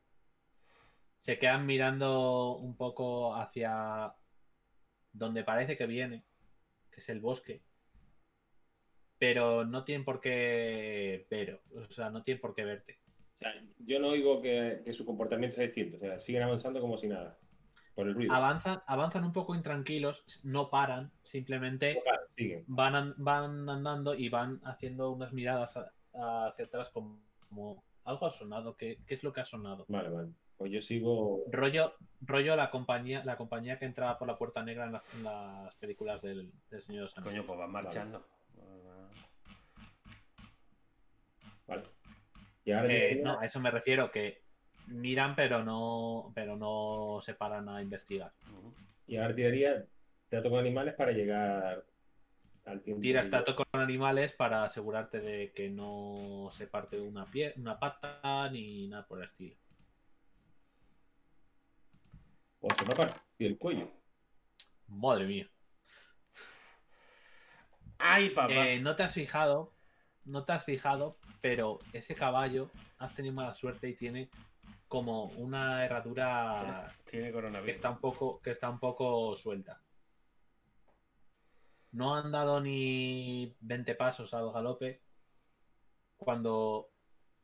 Se quedan mirando un poco hacia donde parece que viene, que es el bosque. Pero no tienen por qué ver, o sea, no tienen por qué verte.
O sea, yo no oigo que, que su comportamiento sea distinto. O sea, siguen avanzando como si nada. Por el ruido.
Avanzan, avanzan un poco intranquilos, no paran, simplemente
No paran, siguen.
van, an- van andando y van haciendo unas miradas a- a- hacia atrás como, como algo ha sonado. ¿Qué, qué es lo que ha sonado?
Vale, vale. Pues yo sigo.
Rollo, rollo la compañía, la compañía que entraba por la puerta negra en, las- en las películas del, del Señor de Anillos.
Coño, pues van marchando.
Vale.
Eh, no, a eso me refiero que miran pero no, pero no se paran a investigar.
Y ahora tiraría trato con animales para llegar al tiempo.
Tiras trato con animales para asegurarte de que no se parte una, pie, una pata ni nada por el estilo.
O se va para y el cuello.
Madre mía.
¡Ay, papá!
Eh, no te has fijado, no te has fijado, pero ese caballo has tenido mala suerte y tiene como una herradura
Tiene
que
coronavirus.
está un poco, que está un poco suelta. No han dado ni 20 pasos al galope. Cuando,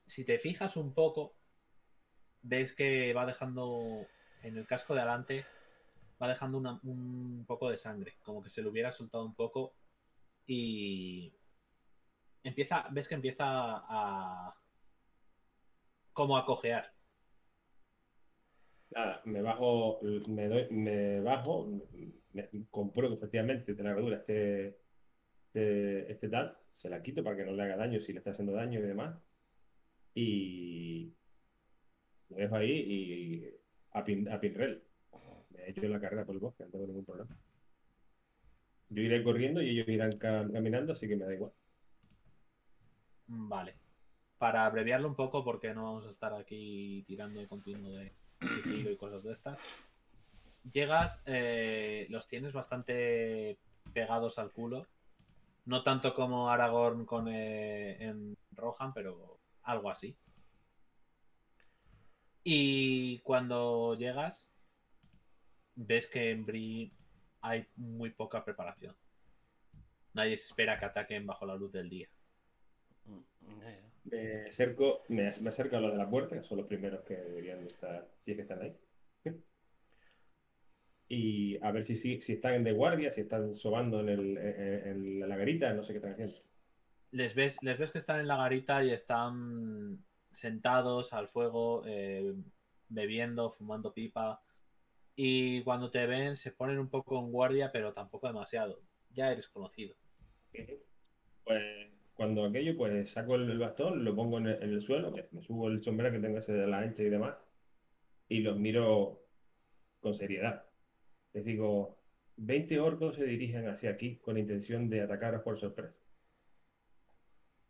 si te fijas un poco, ves que va dejando en el casco de adelante, va dejando una- un poco de sangre, como que se le hubiera soltado un poco y empieza, ves que empieza a como a cojear.
Nada, me bajo, me doy, me bajo, me, compruebo que efectivamente de la herradura este, este, este tal, se la quito para que no le haga daño si le está haciendo daño y demás. Y lo dejo ahí y a, pin, a pinrel. Me he hecho la carrera por el bosque, no tengo ningún problema. Yo iré corriendo y ellos irán ca- caminando, así que me da igual.
Vale. Para abreviarlo un poco, porque no vamos a estar aquí tirando de continuo de sigilo y cosas de estas. Llegas, eh, los tienes bastante pegados al culo. No tanto como Aragorn con eh, en Rohan, pero algo así. Y cuando llegas, ves que en Bri hay muy poca preparación. Nadie se espera que ataquen bajo la luz del día.
Me acerco, me, me acerco a lo de la puerta, que son los primeros que deberían de estar, si es que están ahí. Y a ver si, si, si están de guardia, si están sobando en, el, en, en la garita, no sé qué están haciendo.
les ves, les ves que están en la garita y están sentados al fuego, eh, bebiendo, fumando pipa. Y cuando te ven se ponen un poco en guardia, pero tampoco demasiado. Ya eres conocido.
Pues cuando aquello, pues saco el, el bastón, lo pongo en el, en el suelo, me, subo el sombrero que tengo ese de la ancha y demás, y los miro con seriedad. Les digo, 20 orcos se dirigen hacia aquí con intención de atacaros por sorpresa.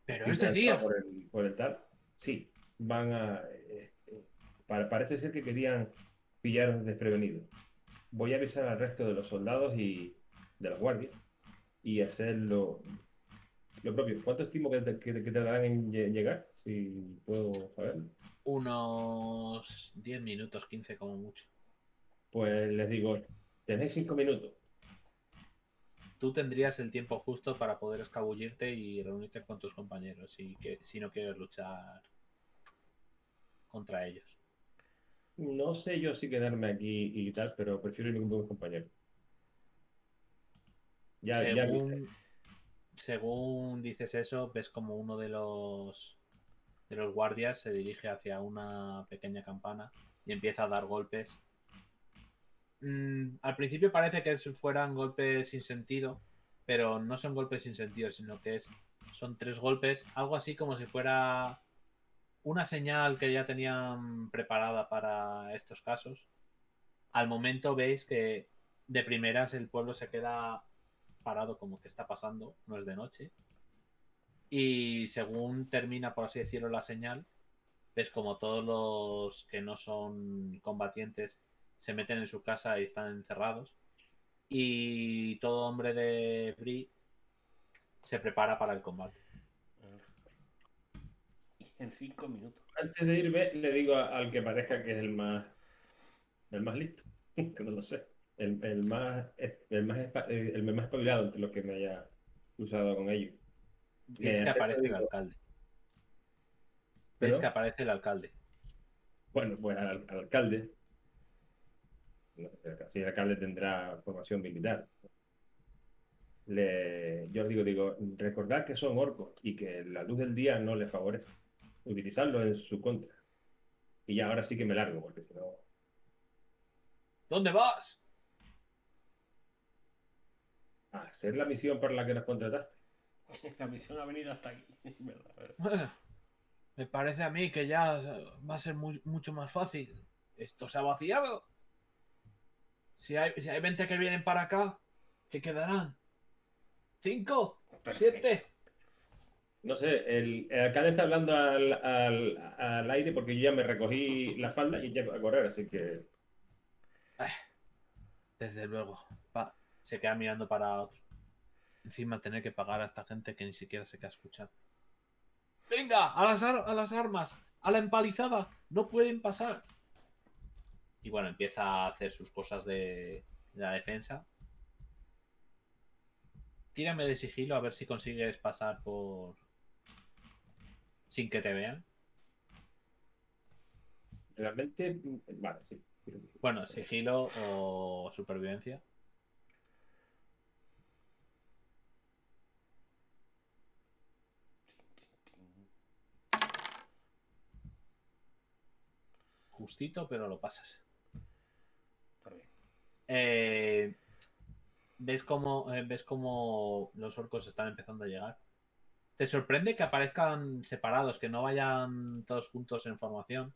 Pero este día.
Por el, por el tal. Sí, van a. este, pa- parece ser que querían pillar desprevenido. Voy a avisar al resto de los soldados y de la guardia y hacer lo, propio. ¿Cuánto estimo que, te- que, que tardarán en lle- llegar? Si puedo saberlo.
Unos 10 minutos, 15 como mucho.
Pues les digo, tenéis cinco minutos.
Tú tendrías el tiempo justo para poder escabullirte y reunirte con tus compañeros si, que, si no quieres luchar contra ellos.
No sé yo si quedarme aquí y tal, pero prefiero irme con mis compañeros. Ya, ya viste.
Según, dices eso, ves como uno de los de los guardias se dirige hacia una pequeña campana y empieza a dar golpes. Mm, al principio parece que fueran golpes sin sentido, pero no son golpes sin sentido, sino que es, son tres golpes, algo así como si fuera una señal que ya tenían preparada para estos casos. Al momento veis que de primeras el pueblo se queda parado como que está pasando, no es de noche. Y según termina, por así decirlo, la señal, ves como todos los que no son combatientes se meten en su casa y están encerrados. Y todo hombre de Bri se prepara para el combate.
Y en cinco minutos.
Antes de irme, le digo al que parezca que es el más el más listo, *laughs* que no lo sé. El, el más el más eh, el más espabilado entre los que me haya usado con ellos.
Ves
Me
que aparece
y
el alcalde.
¿Pero?
que aparece el alcalde.
Bueno, pues al, al alcalde. no, si el alcalde tendrá formación militar. Le, yo digo, digo, recordad que son orcos y que la luz del día no les favorece. Utilizarlo en su contra. Y ya ahora sí que me largo, porque si no.
¿Dónde vas?
A hacer la misión para la que nos contrataste. *laughs*
La misión ha venido hasta aquí. *laughs* es verdad, verdad.
Bueno, me parece a mí que ya va a ser muy- mucho más fácil. Esto se ha vaciado. Si hay, si hay 20 que vienen para acá, ¿qué quedarán? ¿Cinco?
Perfecto.
¿Siete?
No sé, el, el alcalde está hablando al, al, al aire porque yo ya me recogí la falda y ya a correr, así que.
Desde luego. Se queda mirando para otro. Encima tener que pagar a esta gente que ni siquiera se queda escuchar. ¡Venga! ¡A las, ar- a las armas! ¡A la empalizada! ¡No pueden pasar! Y bueno, empieza a hacer sus cosas de la defensa. Tírame de sigilo a ver si consigues pasar por. sin que te vean.
Realmente. Vale, sí.
Bueno, sigilo o supervivencia. Justito, pero lo pasas.
Está bien.
Eh, ¿ves, cómo, eh, ves cómo los orcos están empezando a llegar? ¿Te sorprende que aparezcan separados, que no vayan todos juntos en formación?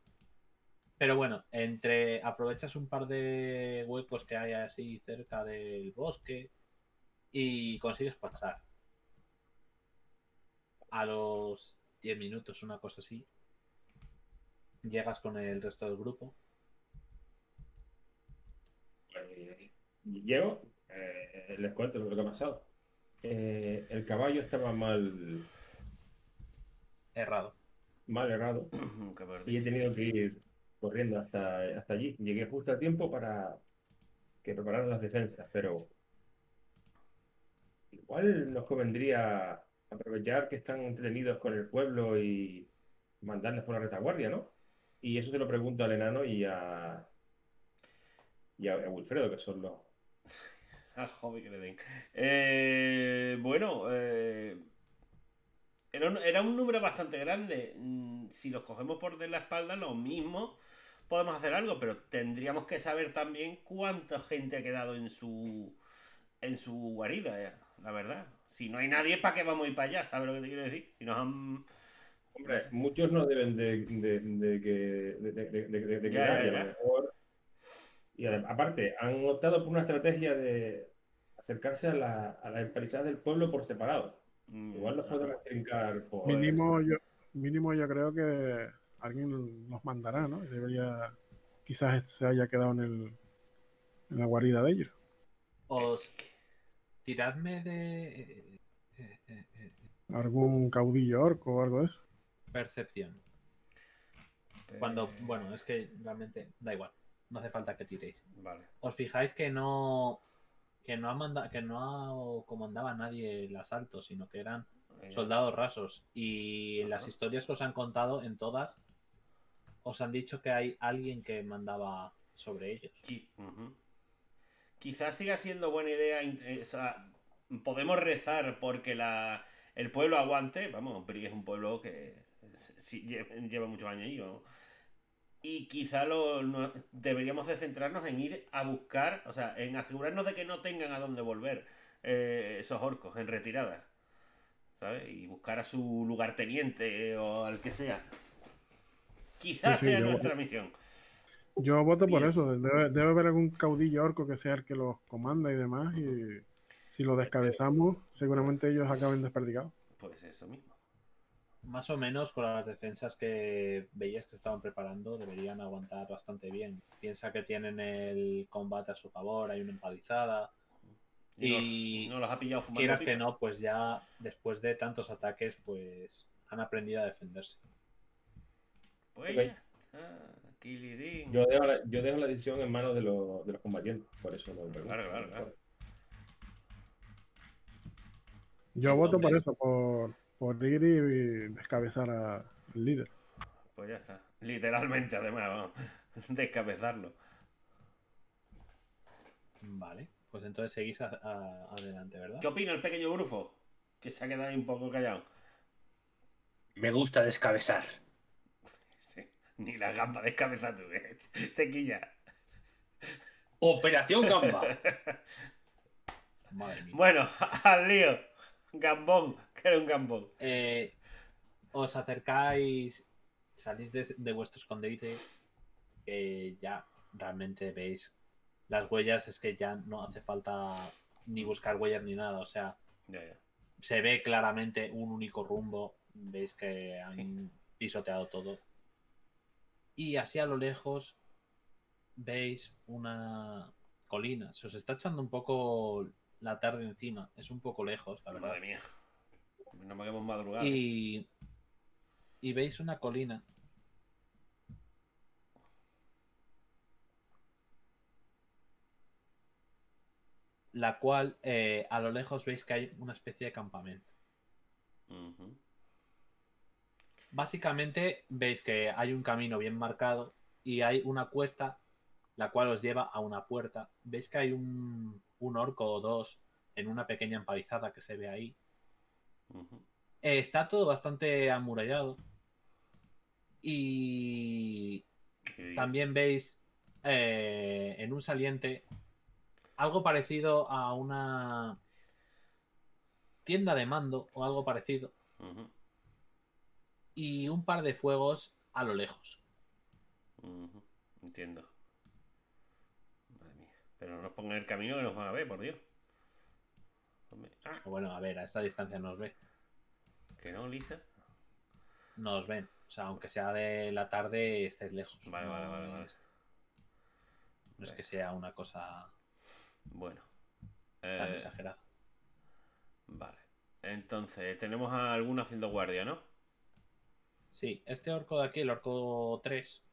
Pero bueno, entre aprovechas un par de huecos que hay así cerca del bosque y consigues pasar. A los 10 minutos, una cosa así, llegas con el resto del grupo.
Eh, llego, eh, les cuento lo que ha pasado. Eh, el caballo estaba mal,
Errado.
mal errado *clears throat* y he tenido que ir corriendo hasta, hasta allí. Llegué justo a tiempo para que prepararan las defensas, pero igual nos convendría aprovechar que están entretenidos con el pueblo y mandarles por la retaguardia, ¿no? Y eso se lo pregunto al enano y a, y a, Wilfredo, que son los, *laughs*
Al hobby que le den. Eh, bueno, eh, era, un, era un número bastante grande. Mm, Si los cogemos por de la espalda, lo mismo podemos hacer algo, pero tendríamos que saber también cuánta gente ha quedado en su en su guarida, eh, la verdad. Si no hay nadie, ¿para qué vamos a ir para allá? ¿Sabes lo que te quiero decir? Si nos han...
Hombre, muchos no deben de, de, de que, de, de- de- de- de
Ya,
quedar,
ya,
y a
ya.
lo mejor- y aparte, han optado por una estrategia de acercarse a la, a la empalizada del pueblo por separado.
Mm,
Igual nos
ajá.
podemos trincar por.
Mínimo yo, mínimo yo creo que alguien nos mandará, ¿no? Debería, quizás se haya quedado en, el, en la guarida de ellos.
Os tiradme de eh, eh, eh, eh,
Algún caudillo orco o algo de eso.
Percepción. Cuando,
Eh,
bueno, es que realmente da igual. No hace falta que tiréis.
Vale.
Os fijáis que no que no ha manda, que no comandaba nadie el asalto, sino que eran
venga.
soldados rasos. Y en las
Ajá.
historias que os han contado, en todas, os han dicho que hay alguien que mandaba sobre ellos.
Qui- ujú. Quizás siga siendo buena idea. eh, o sea, podemos rezar porque la, el pueblo aguante. Vamos, Brie es un pueblo que sí, lle- lleva muchos años ahí. vamos. Y quizá lo, no- deberíamos de centrarnos en ir a buscar, o sea, en asegurarnos de que no tengan a dónde volver eh, esos orcos en retirada. ¿Sabes? Y buscar a su lugarteniente o al que sea. Quizás
Sí, sí,
sea nuestra misión.
Yo voto por eso. Debe, debe haber algún caudillo orco que sea el que los comanda y demás. Y si lo descabezamos, seguramente ellos acaben desperdigados.
Pues eso mismo.
Más o menos con las defensas que veías que estaban preparando, deberían aguantar bastante bien. Piensa que tienen el combate a su favor, hay una empalizada.
Y
Y
no, no los ha pillado fumando.
quieras
pipa.
que no, pues ya después de tantos ataques, pues han aprendido a defenderse.
Pues
Ok.
ya está. Kilidín.
Yo dejo, la, yo dejo la decisión en manos de, los- de los combatientes, por eso lo pregunto.
Claro, claro, claro.
Yo voto por
Entonces-
eso, por, por ir y descabezar al líder.
Pues ya está. Literalmente, además, vamos. *laughs* Descabezarlo.
Vale, pues entonces seguís a- a- adelante, ¿verdad?
¿Qué opina el pequeño Brufo? Que se ha quedado ahí un poco callado.
Me gusta descabezar. *laughs*
Sí. Ni la gamba descabeza tú, eh. *laughs* Te quilla.
Operación Gamba.
Madre mía.
Bueno, al lío. Gambón, que era un gambón.
Eh, os acercáis, salís de, de vuestro escondite, que ya realmente veis las huellas, es que ya no hace falta ni buscar huellas ni nada, o sea,
Ya, ya.
se ve claramente un único rumbo, veis que han
Sí.
pisoteado todo. Y así a lo lejos veis una colina, se os está echando un poco la tarde encima, es un poco lejos, la verdad.
Madre mía. No me hemos madrugado.
Y, y veis una colina. La cual eh, a lo lejos veis que hay una especie de campamento. Básicamente veis que hay un camino bien marcado y hay una cuesta la cual os lleva a una puerta. Veis que hay un, un orco o dos en una pequeña empalizada que se ve ahí. Eh, está todo bastante amurallado. Y también veis eh, en un saliente algo parecido a una tienda de mando o algo parecido. Y un par de fuegos a lo lejos.
Entiendo. Pero no nos pongan el camino que nos van a ver, por Dios. Ah,
Bueno, a ver, a esa distancia nos ve.
que no, Lisa.
Nos ven. O sea, aunque sea de la tarde, estáis lejos.
Vale,
No
vale, vale, vale.
es- No es que sea una cosa
Bueno.
tan
Eh,
exagerada.
vale. Entonces, tenemos a alguno haciendo guardia, ¿no?
Sí, este orco de aquí, el orco 3,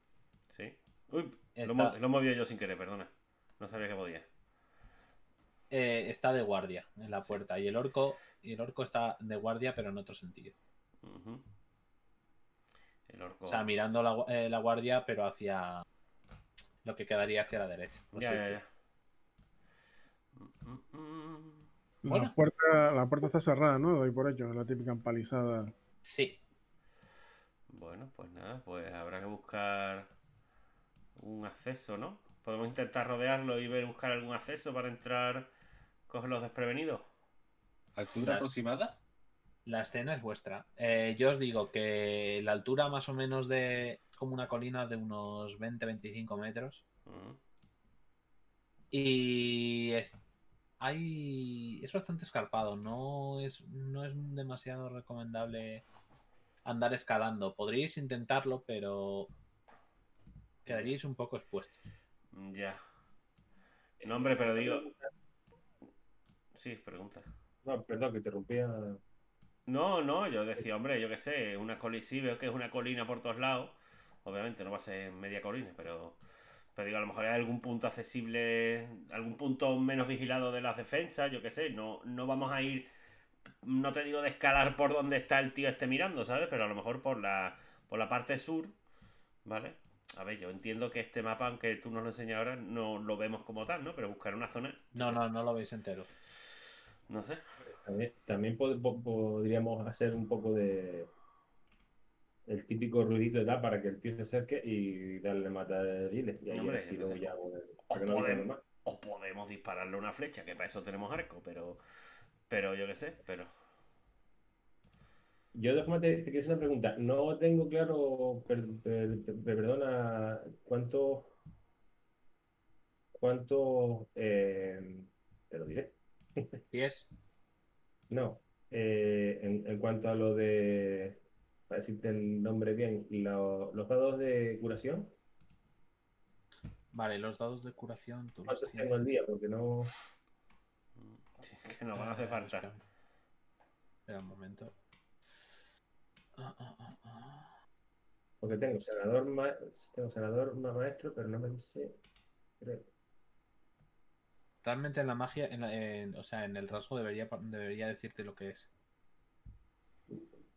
Sí. Uy, lo,
Está-
mo- lo he movido yo sin querer, perdona. No sabía que podía.
eh, está de guardia en la puerta. Y el orco, y el orco está de guardia, pero en otro sentido.
El orco.
O sea, mirando la, eh, la guardia, pero hacia lo que quedaría hacia la derecha.
ya, ya, ya.
Bueno.
La, puerta, la puerta está cerrada, ¿no? Doy por hecho, la típica empalizada.
Sí,
Bueno, pues nada, pues habrá que buscar un acceso, ¿no? Podemos intentar rodearlo y ver buscar algún acceso para entrar, coger los desprevenidos.
¿Altura aproximada?
la escena es vuestra. Eh, yo os digo que la altura más o menos de como una colina de unos 20-25 metros.
Ujú.
Y es- hay. Es bastante escarpado. No es, no es demasiado recomendable andar escalando. Podríais intentarlo, pero quedaríais un poco expuestos.
Ya. No, hombre, pero digo. Sí, pregunta.
No, perdón, que interrumpía.
No, no, yo decía, hombre, yo qué sé, una colina, sí veo que es una colina por todos lados. Obviamente no va a ser media colina, pero, pero digo, a lo mejor hay algún punto accesible, algún punto menos vigilado de las defensas, yo qué sé, no, no vamos a ir, no te digo de escalar por donde está el tío este mirando, ¿sabes? Pero a lo mejor por la, por la parte sur, ¿vale? A ver, yo entiendo que este mapa, aunque tú nos lo enseñas ahora, no lo vemos como tal, ¿no? Pero buscar una zona,
No, no, no lo veis entero.
no sé.
También, también pod- po- podríamos hacer un poco de. El típico ruidito de tal para que el tío se acerque y darle matariles. Y ahí
Hombre,
el tiro ya, para que no
Podemos. O podemos dispararle una flecha, que para eso tenemos arco, pero. Pero yo qué sé, pero.
Yo déjame te, te quiero hacer una pregunta. No tengo claro, per- per- per- perdona, cuánto. Cuánto. eh, te lo diré.
10.
No. eh, en, en cuanto a lo de. Para decirte el nombre bien, lo- los dados de curación.
Vale, los dados de curación. Tú los
¿Cuántos
tienes.
tengo al día? Porque no. *laughs*
Que nos van a hacer falta.
Espera un momento.
Porque tengo senador, ma- tengo senador ma- maestro, pero no me dice. creo.
Realmente en la magia, en la- en- o sea, en el rasgo debería, decirte lo que es.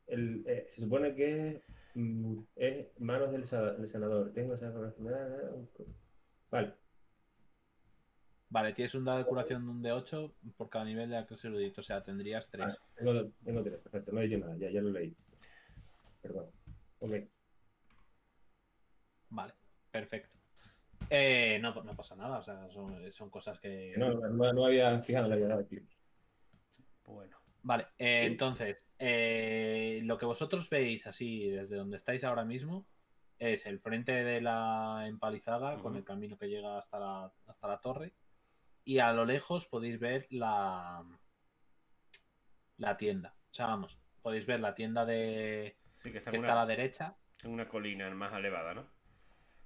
El, eh, se supone que mm, es manos del, del senador. Tengo esa Vale.
Vale, tienes un dado de curación de un de 8 por cada nivel de acceso erudito, o sea, tendrías 3.
Ah, tengo, tengo tres, perfecto. No he leído nada, ya, ya lo leí. Perdón. Ok.
Vale, perfecto. Eh, no, no pasa nada, o sea, son, son cosas que...
No, no, no, había fijado, había dado clic.
Bueno.
Vale, eh, entonces, eh, lo que vosotros veis así desde donde estáis ahora mismo es el frente de la empalizada con el camino que llega hasta la, hasta la torre y a lo lejos podéis ver la, la tienda. O sea, vamos, podéis ver la tienda de
Sí, que está
que
en
está a la derecha,
en una colina más elevada, ¿no?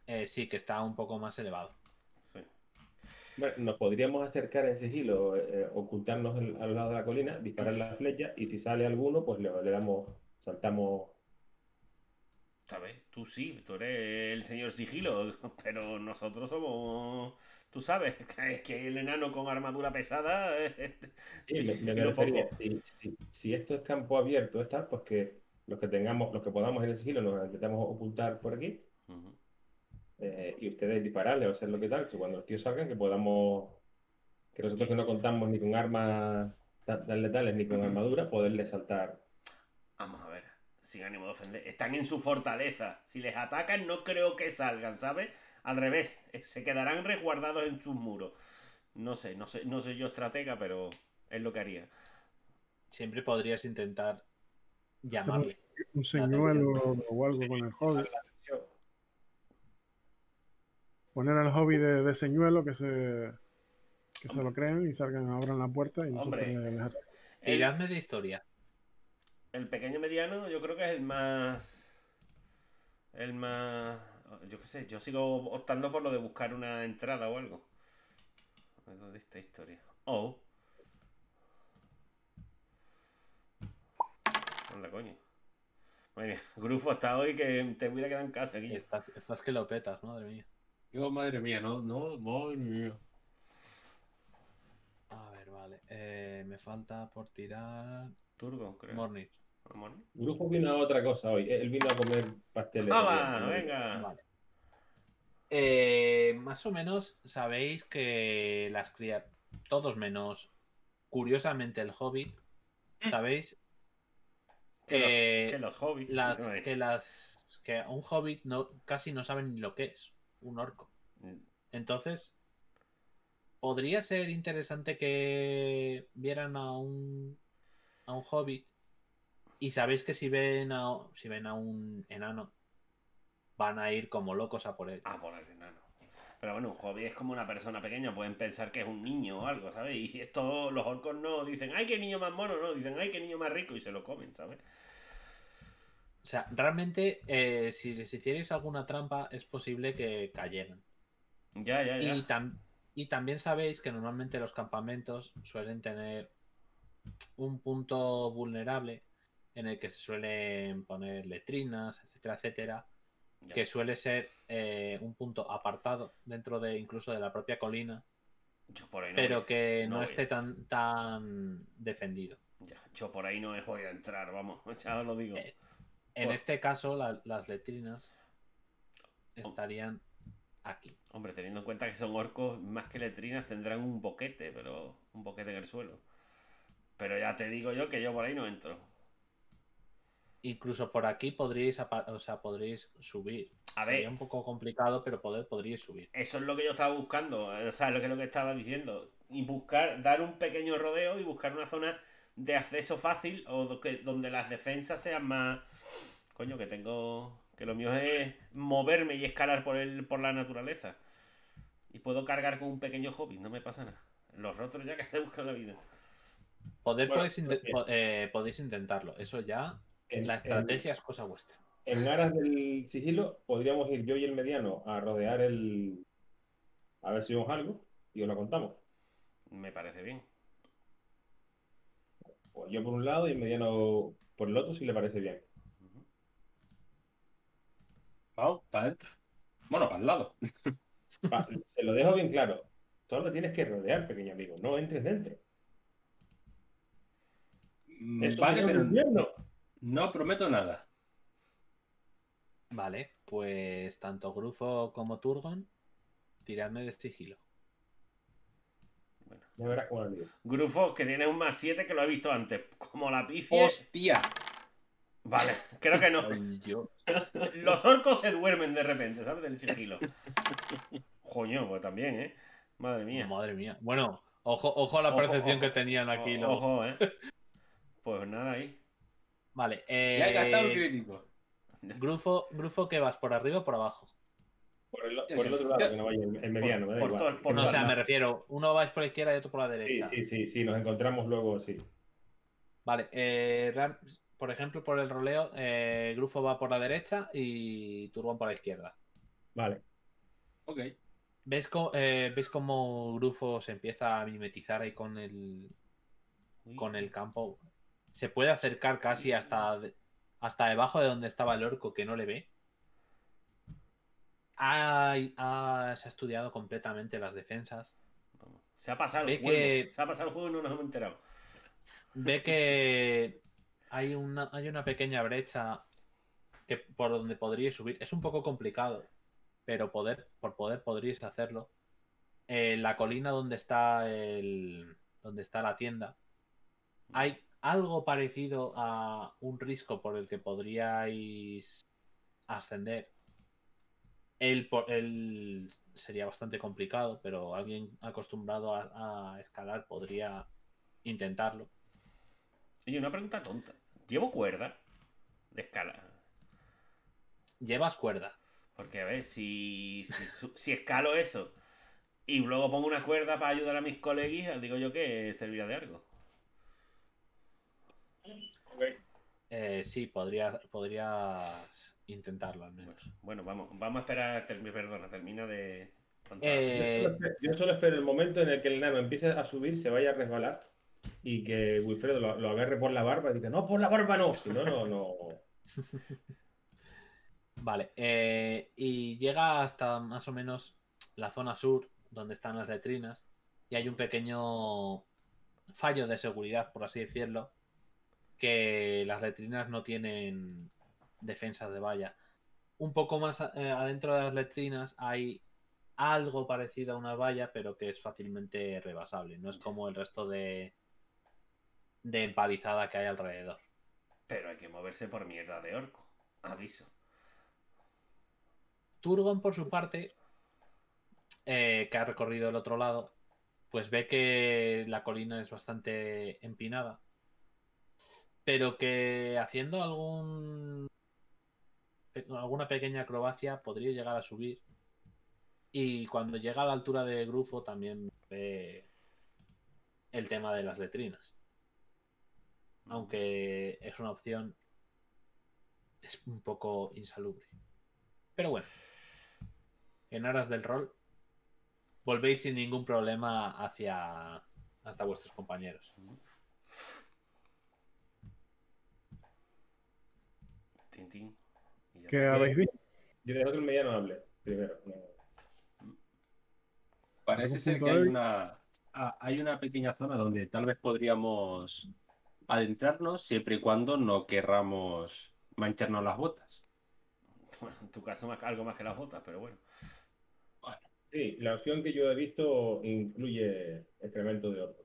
eh, sí, que está un poco más elevado.
Sí.
Bueno, nos podríamos acercar en sigilo, eh, ocultarnos al, al lado de la colina, disparar la flecha y si sale alguno, pues le, le damos, saltamos.
¿Sabes? Tú sí, tú eres el señor sigilo, *laughs* pero nosotros somos. Tú sabes, *laughs* que, que el enano con armadura pesada. eh, *laughs*
Sí, me- me, refería, si, si- si esto es campo abierto, está, pues que los que tengamos, los que podamos en el sigilo, nos intentamos ocultar por aquí
Ujú.
eh, y ustedes dispararle o hacer lo que tal, que cuando los tíos salgan, que podamos, que nosotros que no contamos ni con armas tan, letales ni con armadura, poderle saltar.
Vamos a ver, sin ánimo de ofender. Están en su fortaleza. Si les atacan, no creo que salgan, ¿sabes? Al revés, eh, se quedarán resguardados en sus muros. No sé, no sé, no soy yo estratega, pero es lo que haría.
Siempre podrías intentar llamarle.
Un señuelo o algo con el hobby. Poner al hobby de, de señuelo que se que se lo crean y salgan, abran la puerta y nosotros
Hombre.
les atacamos.
El,
Tiradme de historia.
el pequeño mediano, yo creo que es el más. El más. Yo qué sé, yo sigo optando por lo de buscar una entrada o algo. A ver, ¿Dónde está historia? Oh. Anda, coño. Madre mía, Grufo hasta hoy que te hubiera quedado en casa aquí.
Estás, estás que lo petas, madre mía.
Yo, madre mía, no, no, madre mía.
A ver, vale. Eh, me falta por tirar.
Turgo, creo.
Mornir.
Amor.
Grupo vino a otra cosa hoy, él vino a comer pasteles.
¡Vamos! ¡Venga!
Vale. Eh, más o menos sabéis que las criaturas, todos menos, curiosamente el hobbit, sabéis
Que, lo-
que,
los hobbits.
las, que las que un hobbit no casi no saben ni lo que es un orco. Entonces, podría ser interesante que vieran a un a un hobbit y sabéis que si ven a si ven a un enano van a ir como locos a por él.
Ah, por el enano. Pero bueno, un hobby es como una persona pequeña, pueden pensar que es un niño o algo, ¿sabes? Y *laughs* esto, los orcos no dicen, ay, qué niño más mono, no, dicen, ay, qué niño más rico y se lo comen, ¿sabes?
O sea, realmente, eh, si les hicierais alguna trampa, es posible que cayeran.
Ya, ya, ya.
Y, tam- y también sabéis que normalmente los campamentos suelen tener un punto vulnerable en el que se suelen poner letrinas, etcétera, etcétera,
Ya.
que suele ser eh, un punto apartado dentro de incluso de la propia colina,
Yo por ahí no
pero
voy-
que
no
no esté tan, tan defendido.
ya, yo por ahí no me voy a entrar, vamos, *laughs* ya os lo digo.
Eh, En este caso, la- las letrinas estarían aquí.
Hombre, teniendo en cuenta que son orcos, más que letrinas tendrán un boquete, pero un boquete en el suelo. Pero ya te digo yo que yo por ahí no entro.
Incluso por aquí podríais, o sea, podríais subir.
A
Sería
ver.
un poco complicado, pero poder podríais subir.
Eso es lo que yo estaba buscando, o sea, lo que es lo que estaba diciendo. Y buscar, dar un pequeño rodeo y buscar una zona de acceso fácil o do- que- donde las defensas sean más. Coño, que tengo. Que lo mío es moverme y escalar por el, por la naturaleza. Y puedo cargar con un pequeño hobby, no me pasa nada. Los otros ya que se buscan la vida.
Poder
Bueno,
podéis, eh, podéis intentarlo. Eso ya,
En-
la estrategia es cosa vuestra.
En, aras del sigilo, podríamos ir yo y el mediano a rodear el. A ver si vemos algo y os lo contamos.
Me parece bien.
Pues yo por un lado y el mediano por el otro, si le parece bien.
Vamos, para adentro. Bueno, para el lado. *laughs*
Se lo dejo bien claro. Solo tienes que rodear, pequeño amigo. No entres dentro.
Mm,
Esto
Vale, pero
infierno.
No prometo nada.
Vale, pues tanto Grufo como Turgon, tiradme de sigilo.
Bueno.
Ya verás cómo lo.
Grufo, que tiene un más 7 que lo he visto antes. Como la pifia.
¡Hostia!
Vale, creo que no.
Ay, yo- *laughs*
Los orcos se duermen de repente, ¿sabes? Del sigilo. Coño, pues también, ¿eh? Madre mía.
Madre mía. Bueno, ojo, ojo a la
Ojo,
percepción
ojo.
que tenían aquí.
O-
los-
Ojo, ¿eh? *laughs* Pues nada ahí.
Vale, eh,
Ya he gastado el crítico.
Grufo, Grufo, ¿qué vas? ¿Por arriba o por abajo?
Por el, por otro lado, que no vaya el, el mediano, me da
por
igual.
todo- por
No, o sea, me refiero, uno vais por la izquierda y otro por la
Sí,
derecha.
sí, sí, sí, nos encontramos luego, sí.
Vale, eh, Ram- por ejemplo, por el roleo, eh, Grufo va por la derecha y Turgon por la izquierda.
Vale.
Ok.
¿Ves, co- eh, ¿Ves cómo Grufo se empieza a mimetizar ahí con el,
Uy.
con el campo? Se puede acercar casi hasta, hasta debajo de donde estaba el orco que no le ve. Hay- ha- se ha estudiado completamente las defensas.
Se ha pasado el juego.
que-
Se ha pasado el juego y no nos hemos enterado.
Ve que hay una, hay una pequeña brecha que por donde podríais subir. Es un poco complicado, pero poder, por poder podríais hacerlo. En la colina donde está el, donde está la tienda, hay algo parecido a un risco por el que podríais ascender. El, po- el sería bastante complicado, pero alguien acostumbrado a, a escalar podría intentarlo.
Oye, una pregunta tonta. ¿Llevo cuerda de escala?
Llevas cuerda.
Porque, a ver, si, si, si escalo eso y luego pongo una cuerda para ayudar a mis coleguis, digo yo que servirá de algo.
Eh, sí, podría, podrías intentarlo al menos.
Bueno, vamos, vamos a esperar, termi- perdona, termina de contar.
Eh,
Yo solo espero el momento en el que el nano empiece a subir, se vaya a resbalar y que Wilfredo lo, lo agarre por la barba y diga, no, por la barba no, si no, no, no. *laughs*
Vale, eh, y llega hasta más o menos la zona sur, donde están las letrinas, y hay un pequeño fallo de seguridad, por así decirlo, que las letrinas no tienen defensas de valla. Un poco más eh, adentro de las letrinas hay algo parecido a una valla, pero que es fácilmente rebasable. No es como el resto de, de empalizada que hay alrededor.
Pero hay que moverse por mierda de orco. Aviso.
Turgon, por su parte, eh, que ha recorrido el otro lado, pues ve que la colina es bastante empinada, pero que haciendo algún alguna pequeña acrobacia podría llegar a subir Y cuando llega a la altura de Grufo también ve el tema de las letrinas. Aunque es una opción es un poco insalubre. Pero bueno, en aras del rol, volvéis sin ningún problema hacia hasta vuestros compañeros.
Tin, tin. Y ya
¿Qué habéis visto?
Yo dejo que el mediano hable primero.
Parece
¿Algún
ser que hay una, ah, hay una pequeña zona donde tal vez podríamos adentrarnos siempre y cuando no querramos mancharnos las botas.
Bueno, en tu caso más, algo más que las botas, pero bueno.
Sí, la opción que yo he visto incluye excremento de orco.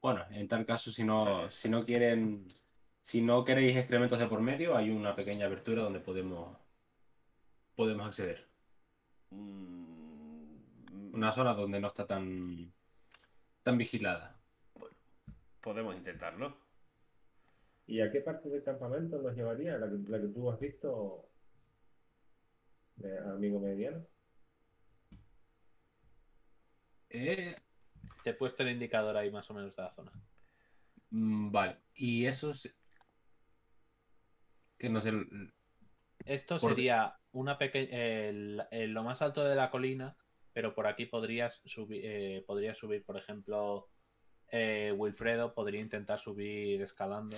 Bueno, en tal caso, si no,
Sí.
si no quieren, si no queréis excrementos de por medio, hay una pequeña abertura donde podemos, podemos acceder.
Mm,
Una zona donde no está tan, tan vigilada.
Podemos intentarlo.
¿Y a qué parte del campamento nos llevaría? ¿La que, la que tú has visto, amigo mediano?
Eh,
Te he puesto el indicador ahí más o menos de la zona.
mm, vale, y eso es... Que no sé, el-
Esto sería una pequeña lo más alto de la colina, pero por aquí podrías subir, podrías subir, por ejemplo, eh, Wilfredo podría intentar subir escalando.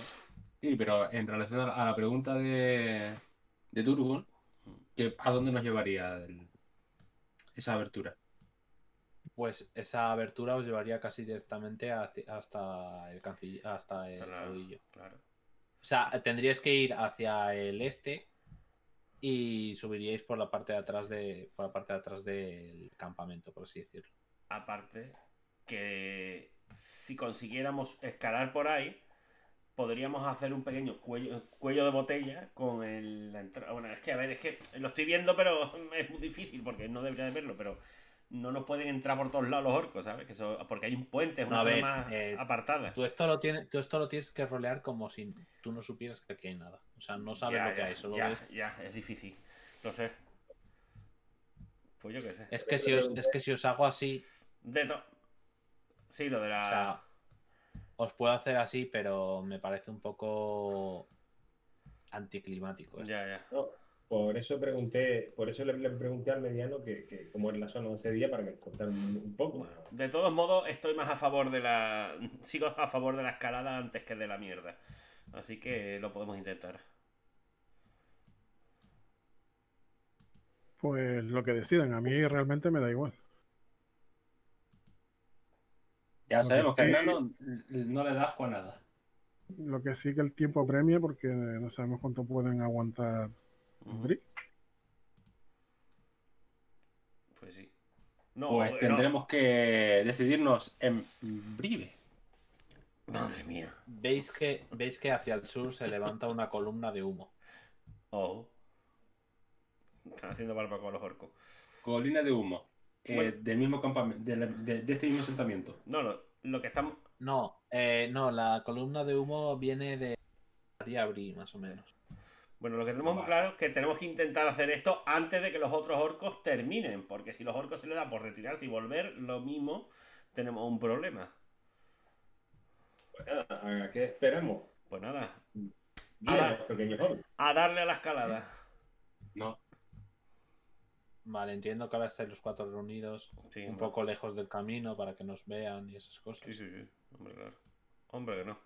Sí, pero en relación a la- pregunta de, de Turgon, que ¿a dónde nos llevaría el- esa abertura?
Pues esa abertura os llevaría casi directamente hacia- hasta el hasta el
Claro,
caudillo.
claro.
O sea, tendríais que ir hacia el este y subiríais por la parte de atrás de por la parte de atrás del campamento, por así decirlo.
Aparte, que si consiguiéramos escalar por ahí, podríamos hacer un pequeño cuello, de botella con el, la entrada. Bueno, es que a ver, es que lo estoy viendo, pero *laughs* es muy difícil porque no debería de verlo, pero no nos pueden entrar por todos lados los orcos, ¿sabes? Que eso, porque hay un puente, es
No,
una
a
zona
ver,
más
eh,
apartada.
Tú esto lo tienes, tú esto lo tienes que rolear como si tú no supieras que aquí hay nada. O sea, no sabes
Ya,
lo que
ya,
hay, solo
ya,
ves-
ya, es difícil. Lo sé. Pues yo qué sé.
Es que si os, es que si os hago así,
De to- Sí, lo de la.
o sea, os puedo hacer así, pero me parece un poco anticlimático. esto.
ya, ya.
Por eso pregunté, por eso le, le pregunté al mediano que, que cómo era la zona de ese día para que me contara un, un poco.
Bueno, de todos modos, estoy más a favor de la. *laughs* Sigo a favor de la escalada antes que de la mierda. Así que lo podemos intentar.
Pues lo que decidan, a mí realmente me da igual.
Ya
Lo
sabemos que
sí-
nano no le das con nada.
Lo que sí que el tiempo apremia porque no sabemos cuánto pueden aguantar
Pues sí. No,
Pues
no.
tendremos que decidirnos en breve.
Madre mía.
Veis que, veis que hacia el sur se levanta una columna de humo.
Oh. Están haciendo barbacoa los orcos.
Colina de humo. eh,
Bueno.
del mismo campamento, de, de- de este mismo asentamiento.
No, lo, lo que estamos.
No, eh, no, la columna de humo viene de Diabri, más o menos.
Bueno, lo que tenemos
Vale.
claro es que tenemos que intentar hacer esto antes de que los otros orcos terminen. Porque si los orcos se les da por retirarse y volver, lo mismo, tenemos un problema.
Pues nada, ¿a qué esperamos?
Pues nada, a darle a la escalada.
No.
Vale, entiendo que ahora estáis los cuatro reunidos
Sí,
un poco lejos del camino para que nos vean y esas cosas.
Sí, sí, sí. Hombre, claro. Hombre, que no.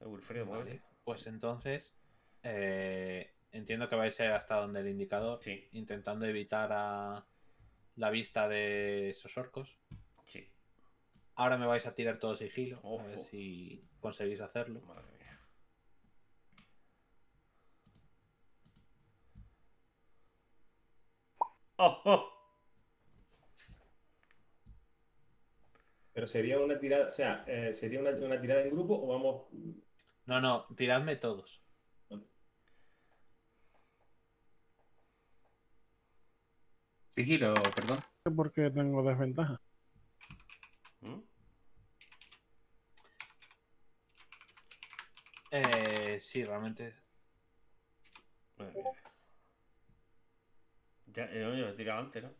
Eh, Wilfredo,
Vale,
muévete.
Pues entonces eh, entiendo que vais a ir hasta donde el indicador,
Sí,
intentando evitar a la vista de esos orcos.
sí.
Ahora me vais a tirar todo sigilo, a ver
Ojo.
si conseguís hacerlo.
Madre mía. ¡Oh, oh!
Pero sería una tirada, o sea, eh, sería una, una tirada en grupo o vamos.
No, no, tiradme todos.
Sigilo, perdón.
porque tengo desventaja.
¿Mm?
Eh, sí, realmente.
Madre mía. Ya, eh, no, yo lo he tirado antes, ¿no?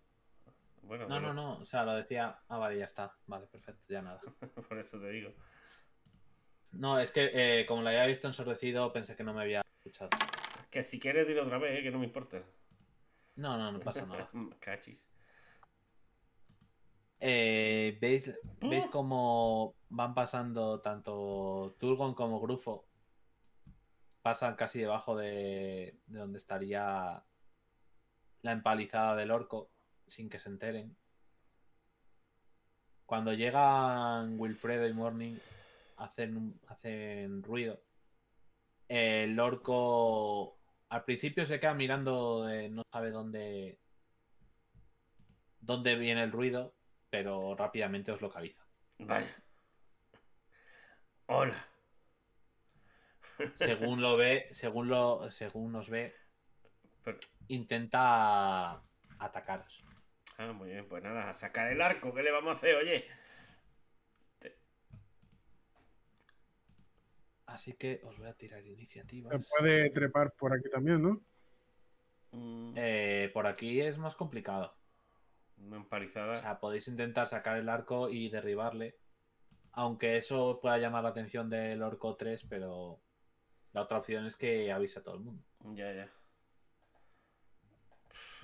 Bueno,
No, no,
bueno,
no. O sea, lo decía. Ah, vale, ya está. Vale, perfecto, ya nada. *laughs*
por eso te digo.
No, es que eh, como lo había visto ensordecido, pensé que no me había escuchado.
Que si quieres tiro otra vez, eh, que no me importa.
No, no, no pasa nada. *laughs*
Cachis.
Eh, ¿veis, ¿Veis cómo van pasando tanto Turgon como Grufo? Pasan casi debajo de, de donde estaría la empalizada del orco, sin que se enteren. Cuando llegan Wilfredo y Morning, hacen, hacen ruido. El orco al principio se queda mirando, de- no sabe dónde, dónde viene el ruido, pero rápidamente os localiza.
Vaya. Hola.
Según lo ve, según lo, según nos ve,
Pero-
intenta atacaros.
Ah, muy bien, pues nada, a sacar el arco, ¿qué le vamos a hacer, oye?
Así que os voy a tirar
Se
iniciativas.
puede trepar por aquí también, ¿no?
Mm,
Eh, por aquí es más complicado.
Una empalizada.
O sea, podéis intentar sacar el arco y derribarle. Aunque eso pueda llamar la atención del orco 3, pero la otra opción es que avise a todo el mundo.
Ya, ya.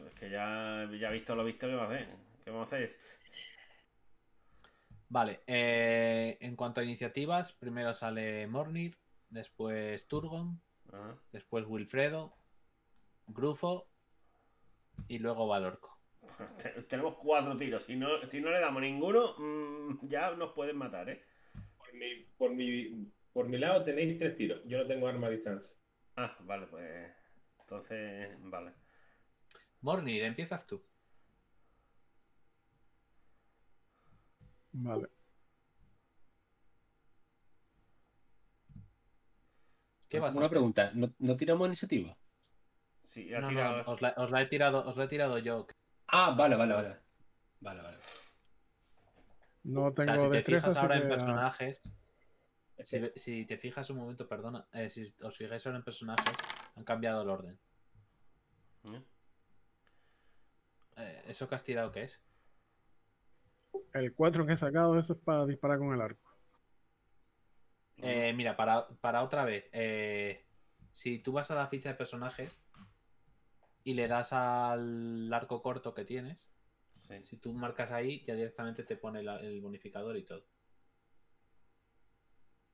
Es que ya, ya visto lo visto, ¿qué vamos a hacer? ¿Qué vamos a hacer?
Vale, eh, en cuanto a iniciativas, primero sale Mornir, después Turgon,
Ajá.
después Wilfredo, Grufo y luego va el orco.
Te- *laughs* Tenemos cuatro tiros. Si no, si no le damos ninguno, mm, ya nos pueden matar, ¿eh?
Por mi, por, mi, por mi lado tenéis tres tiros. Yo no tengo arma a distancia.
Ah, vale, pues. Entonces, vale.
Mornir, empiezas tú.
Vale.
¿Qué vas a
Una pregunta, ¿no, no tiramos iniciativa?
Sí, ha
No, no,
tirado.
os, la, os la he tirado, os la he tirado yo.
Ah, vale, vale, vale. Vale, vale.
No
O
tengo
sea, si te fijas ahora
que,
en personajes,
Es
si, si te fijas un momento, perdona, eh, si os fijáis ahora en personajes, han cambiado el orden.
¿eh?
Eh, ¿Eso que has tirado qué es?
El 4 que he sacado, eso es para disparar con el arco.
Eh, mira, para, para otra vez, eh, si tú vas a la ficha de personajes y le das al arco corto que tienes,
Sí.
si tú marcas ahí, ya directamente te pone el bonificador y todo.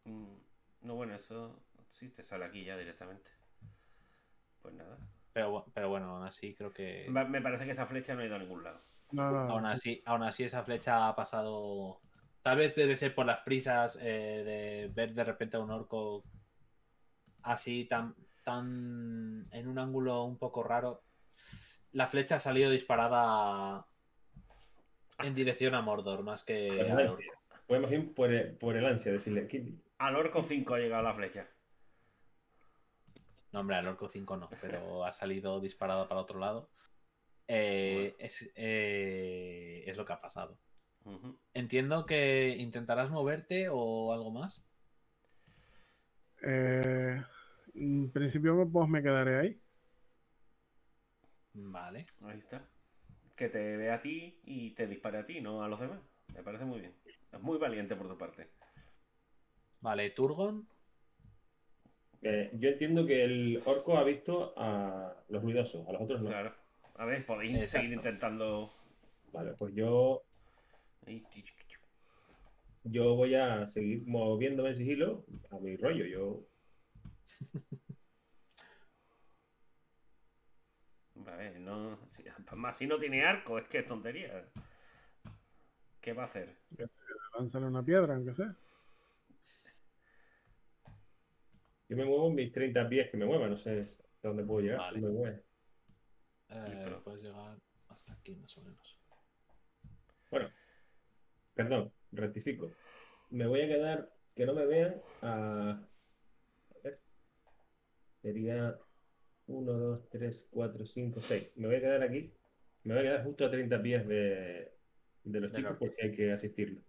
Mm, No, bueno, eso sí te sale aquí ya directamente. Pues nada.
Pero, pero bueno, aún así creo que...
Me parece que esa flecha no ha ido a ningún lado.
No, no,
Aún así, aún así esa flecha ha pasado... Tal vez debe ser por las prisas eh, de ver de repente a un orco así tan, tan en un ángulo un poco raro. La flecha ha salido disparada en dirección a Mordor más que
Por el
al orco.
ansia. Podemos ir por el, por el ansia, decirle. "Ki-
Al orco 5 ha llegado la flecha.
No, hombre, al orco 5 no, pero ha salido disparada para otro lado. Eh, es, eh, es lo que ha pasado. Entiendo que intentarás moverte o algo más.
Eh, en principio, pues me quedaré ahí.
Vale.
Ahí está. Que te vea a ti y te dispare a ti, no a los demás. Me parece muy bien. Es muy valiente por tu parte.
Vale, Turgon.
Eh, yo entiendo que el orco ha visto a los ruidosos, a los otros no.
Claro. A ver, podéis
Exacto.
seguir intentando.
Vale, pues yo, yo voy a seguir moviéndome en sigilo a mi rollo. Yo *laughs*
A ver, no. si- Más si no tiene arco, es que es tontería. ¿Qué va a hacer?
Lánzale una piedra, aunque sea.
Yo me muevo mis 30 pies que me mueva, no sé dónde puedo llegar.
Vale.
me mueve.
Eh,
pero-
Puedes llegar hasta aquí más o menos.
Bueno, perdón, rectifico. Me voy a quedar, que no me vean, a... a ver. Sería 1, 2, 3, 4, 5, 6. Me voy a quedar aquí. Me voy a quedar justo a 30 pies de, de los
Del
chicos por si hay que asistirlo.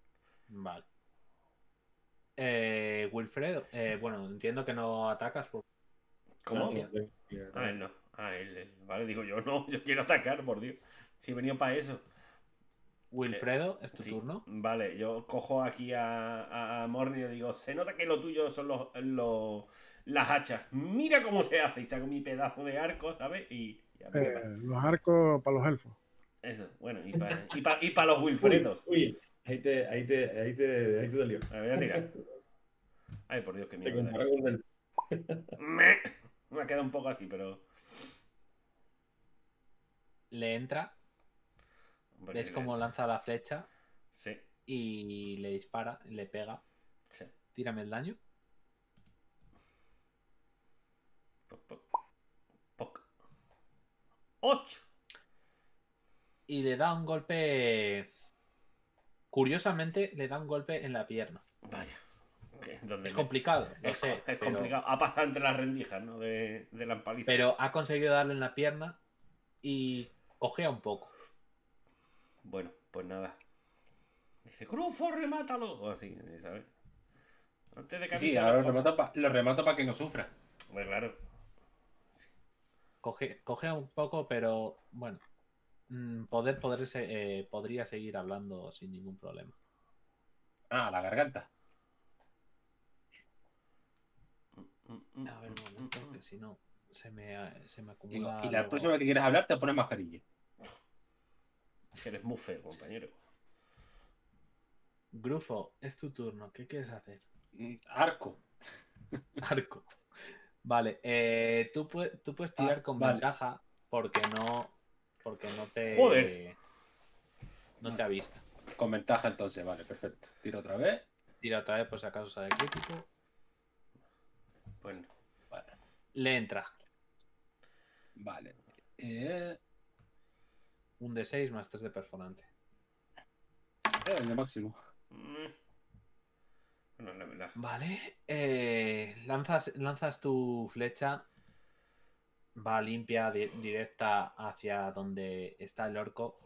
Vale. Eh, Wilfredo. eh, bueno, entiendo que no atacas porque
¿Cómo?
Ah, bien, bien.
A ver, no. Ah, él, él. Vale, digo yo, *laughs* no, yo quiero atacar, por Dios. Si he venido para eso.
Wilfredo, es tu
Sí,
turno.
Vale, yo cojo aquí a, a, a Morny y le digo, se nota que lo tuyo son los, los- las hachas. Mira cómo se hace. Y saco mi pedazo de arco, ¿sabes? Y, a
Eh, los arcos para los elfos.
Eso, bueno, y para y pa- y pa los Wilfredos.
uy, ahí te, ahí te, ahí te, ahí te dolió.
Me voy a tirar. *laughs* Ay, por Dios, qué
Te
mierda. *laughs* me ha quedado un poco así, pero.
Le entra,
Hombre,
ves cómo lanza la flecha
Sí,
y le dispara, le pega.
sí.
Tírame el daño.
Poc, poc. Poc. ¡Ocho!
Y le da un golpe. Curiosamente, le da un golpe en la pierna.
Vaya. Donde
Es
me-
complicado,
Es,
sé.
es
pero-
complicado. Ha pasado entre las rendijas, ¿no? De, de la empaliza.
Pero ha conseguido darle en la pierna y cogea un poco.
Bueno, pues nada. Dice, Crufo, remátalo. O así, ¿sabes? Antes de que
Sí, ahora lo remato, pa- lo remato para que no sufra.
Pues claro.
Coge, cogea un poco, pero bueno. mm, Poder, poder se- eh, podría seguir hablando sin ningún problema.
Ah, la garganta.
A ver, un momento, que si no se me, se me acumula.
y la próxima que quieras hablar te pones mascarilla.
Que eres muy feo, compañero.
Grufo, es tu turno. ¿Qué quieres hacer?
Mm, Arco. *laughs*
Arco. Vale, eh, tú, tú puedes tirar
Ah,
con
vale.
ventaja porque no. Porque no te.
Joder.
No te ha visto.
Con ventaja entonces, vale, perfecto. Tiro otra vez.
Tira otra vez por si acaso sale crítico.
Bueno,
Le entra.
Vale. Eh,
Un D6 más 3 de perforante.
eh, el de máximo.
mm. Bueno, la verdad.
Vale. eh, lanzas, lanzas tu flecha. Va limpia, di- directa hacia donde está el orco.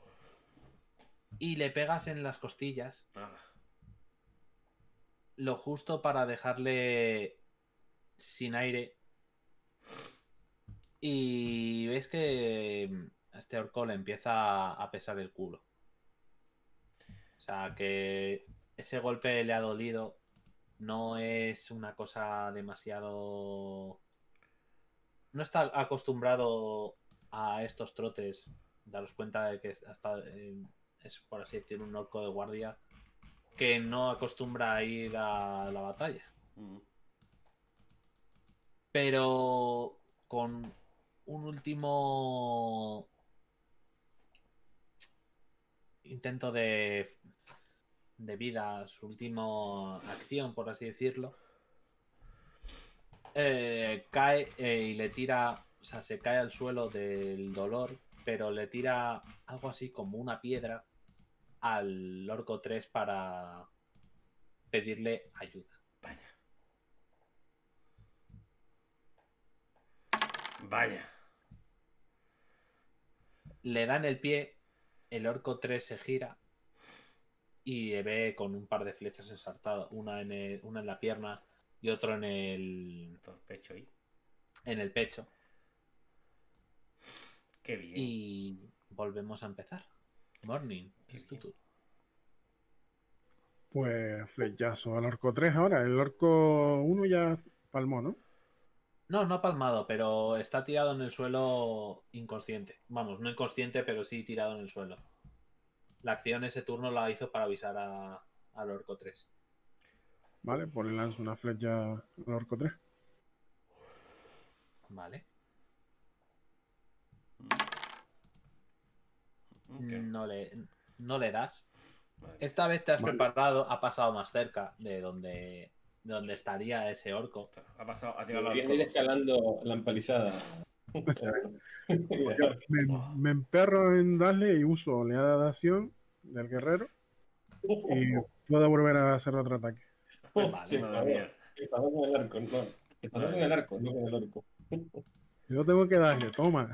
Y le pegas en las costillas.
Ah,
Lo justo para dejarle sin aire. Y ves que a este orco le empieza a pesar el culo. O sea que ese golpe le ha dolido. No es una cosa demasiado. No está acostumbrado a estos trotes. Daros cuenta de que hasta, eh, es, por así decirlo, un orco de guardia que no acostumbra a ir a la batalla.
mm.
Pero con un último intento de, de vida, su última acción, por así decirlo, eh, cae eh, y le tira, o sea, se cae al suelo del dolor, pero le tira algo así como una piedra al Orco 3 para pedirle ayuda.
Vaya. Vaya.
le da en el pie, el orco 3 se gira y ve con un par de flechas ensartadas, una en, el- una en la pierna y otro en el,
Todo el pecho ahí.
en el pecho.
Qué bien.
Y volvemos a empezar. Morning,
Qué
es tu turno.
Pues flechazo al orco 3 ahora. El orco 1 ya palmó, ¿no?
No, no ha palmado, pero está tirado en el suelo inconsciente. Vamos, no inconsciente, pero sí tirado en el suelo. La acción ese turno la hizo para avisar a, al orco 3.
Vale, pues le lanzo una flecha al orco 3.
Vale. No le, no le das.
Vale.
Esta vez te has
Vale.
preparado, ha pasado más cerca de donde, de donde estaría ese orco.
Ha pasado, ha tirado la
Deberían ir escalando la empalizada.
Me, me emperro en darle y uso oleada de acción del guerrero y puedo volver a hacer otro ataque.
Vale, *laughs*
Sí,
Madre.
Se pasó con el arco, no. Se pasó con el arco, no con el orco.
Yo tengo que darle, toma.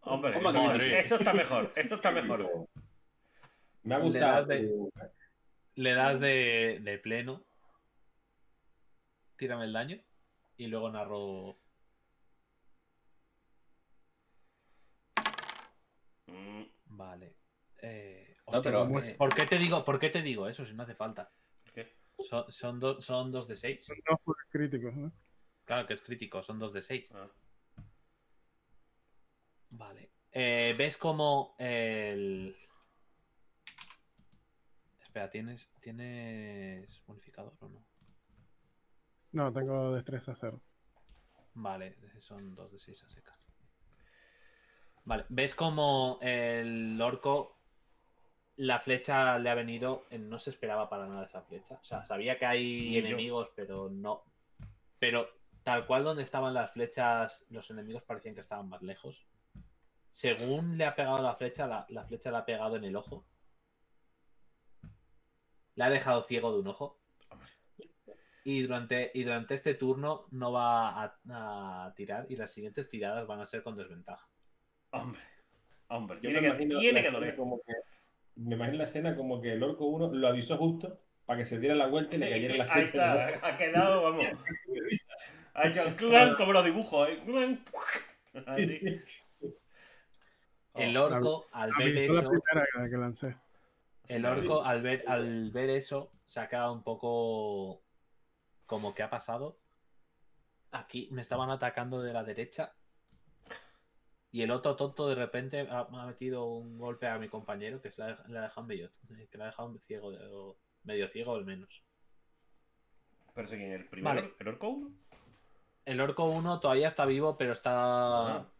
Hombre,
Toma,
eso,
madre.
eso está mejor. Eso está mejor.
Me ha
Le
gustado.
das de-
tu-
Le das de, de pleno. Tírame el daño. Y luego narro.
Mm,
Vale. Eh,
No,
hostia,
pero.
¿cómo
eh,
¿por, qué te digo, ¿Por qué te digo eso si no hace falta?
¿Qué?
Son, son, do- son dos de 6.
Son dos críticos, ¿no?
Claro que es crítico, son dos de 6.
Ah,
Vale. Eh, ¿Ves cómo el. Espera, ¿tienes, ¿tienes bonificador o no?
No, tengo destreza cero.
Vale, son dos de 6 a secas. Vale, ¿ves cómo el orco. La flecha le ha venido. No se esperaba para nada esa flecha. O sea, sabía que hay
Ni yo.
enemigos, pero no. Pero tal cual donde estaban las flechas, los enemigos parecían que estaban más lejos. Según le ha pegado la flecha, la, la flecha le ha pegado en el ojo. Le ha dejado ciego de un ojo. Y durante, y durante este turno no va a, a tirar y las siguientes tiradas van a ser con desventaja.
Hombre, hombre,
Yo
tiene
me
que,
imagino
tiene
la
que
escena
doler.
como que- me imagino la escena como que el orco 1 lo avisó justo para que se diera la vuelta y le cayera la
Ahí
flecha.
está, ha quedado, vamos. *laughs* Ha hecho clan como los dibujos, ¿eh? *laughs* Así.
El
Oh,
orco, al ver eso,
primera que, que lancé.
el orco, al ver, al ver eso, se ha quedado un poco como que ha pasado. Aquí me estaban atacando de la derecha. Y el otro tonto de repente ha, me ha metido un golpe a mi compañero que se la, le ha dejado medio, que le ha dejado ciego, o medio ciego al menos.
Pero sí, el primero,
Vale.
el orco 1.
El orco 1 todavía está vivo, pero está
Ah.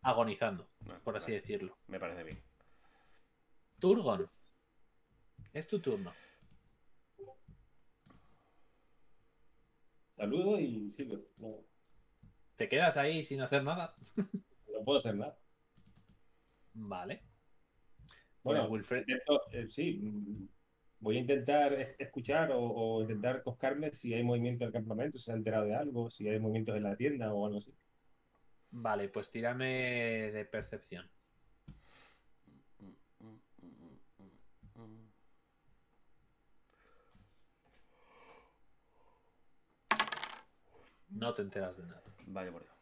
agonizando,
Ah,
por así
vale,
decirlo.
Me parece bien.
Turgon. Es tu turno.
Saludo y sigo. No,
¿Te quedas ahí sin hacer nada? *laughs*
no puedo hacer nada.
Vale. Pues
Bueno,
Wilfred.
Esto, eh, sí, mm, voy a intentar es- escuchar o, o intentar coscarme si hay movimiento en el campamento, si se ha enterado de algo, si hay movimientos en la tienda o algo así.
Vale, pues tírame de percepción. No te enteras de nada.
Vaya por Dios.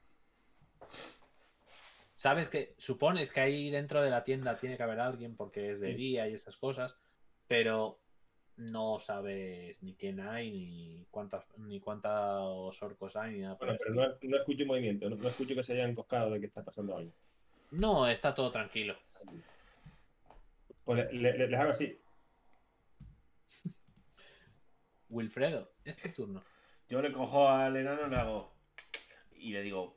Sabes que supones que ahí dentro de la tienda tiene que haber alguien porque es de
Sí.
día y esas cosas, pero no sabes ni quién hay, ni cuántas, ni cuántos orcos hay, ni nada por
Bueno, pero no, no escucho movimiento, no, no escucho que se hayan encoscado de que está pasando algo.
No, está todo tranquilo.
Pues le- le- les hago así.
Wilfredo, es tu turno.
Yo le cojo al enano y le hago. Y le digo.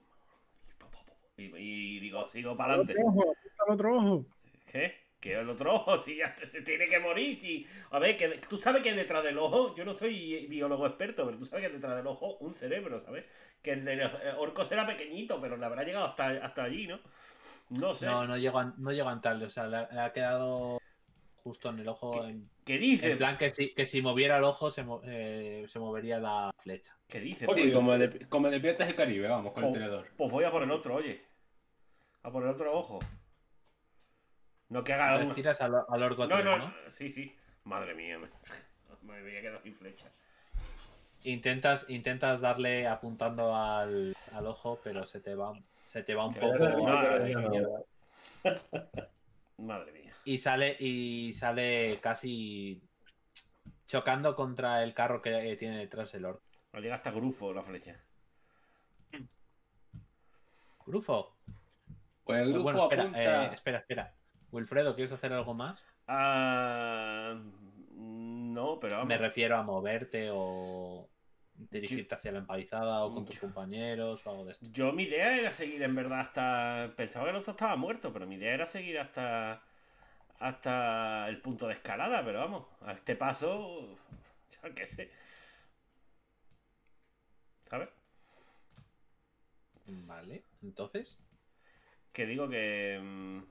Y, y digo, sigo para adelante.
Al otro ojo.
¿Qué? Que el otro ojo, si ya te- se tiene que morir. Si... A ver, que tú sabes que detrás del ojo, yo no soy biólogo experto, pero tú sabes que detrás del ojo un cerebro, ¿sabes? Que el del orco será pequeñito, pero le habrá llegado hasta, hasta allí, ¿no? No sé.
No, no llego a, no llego a entrarle, o sea, le ha, le ha quedado justo en el ojo. En,
¿Qué dice?
en plan que si, que si moviera el ojo se, mo- eh, se movería la flecha.
¿Qué dice?
Oye,
como de, como de Piratas del Caribe, vamos, con el
Oh.
tenedor.
Pues voy a por el otro, oye. A por el otro ojo. No que haga
Entonces
un...
tiras al, al orco
No, no. Sí, sí. Madre mía. Me, *laughs* me voy a quedar sin flecha.
Intentas, intentas darle apuntando al, al ojo, pero se te va, se te va un poco.
Madre mía. *laughs*
Y sale, y sale casi chocando contra el carro que tiene detrás el orco.
Me llega hasta grufo la flecha.
Grufo.
Pues el grupo
Bueno, espera,
apunta.
eh, espera, espera. Wilfredo, ¿quieres hacer algo más?
Ah, no, pero vamos.
Me refiero a moverte o dirigirte hacia la empalizada o con tus
Yo-
compañeros o algo de esto.
Yo mi idea era seguir en verdad hasta. Pensaba que el otro estaba muerto, pero mi idea era seguir hasta. Hasta el punto de escalada, pero vamos, a este paso. Ya qué sé. ¿Sabes?
Vale, entonces.
Que digo que. mm,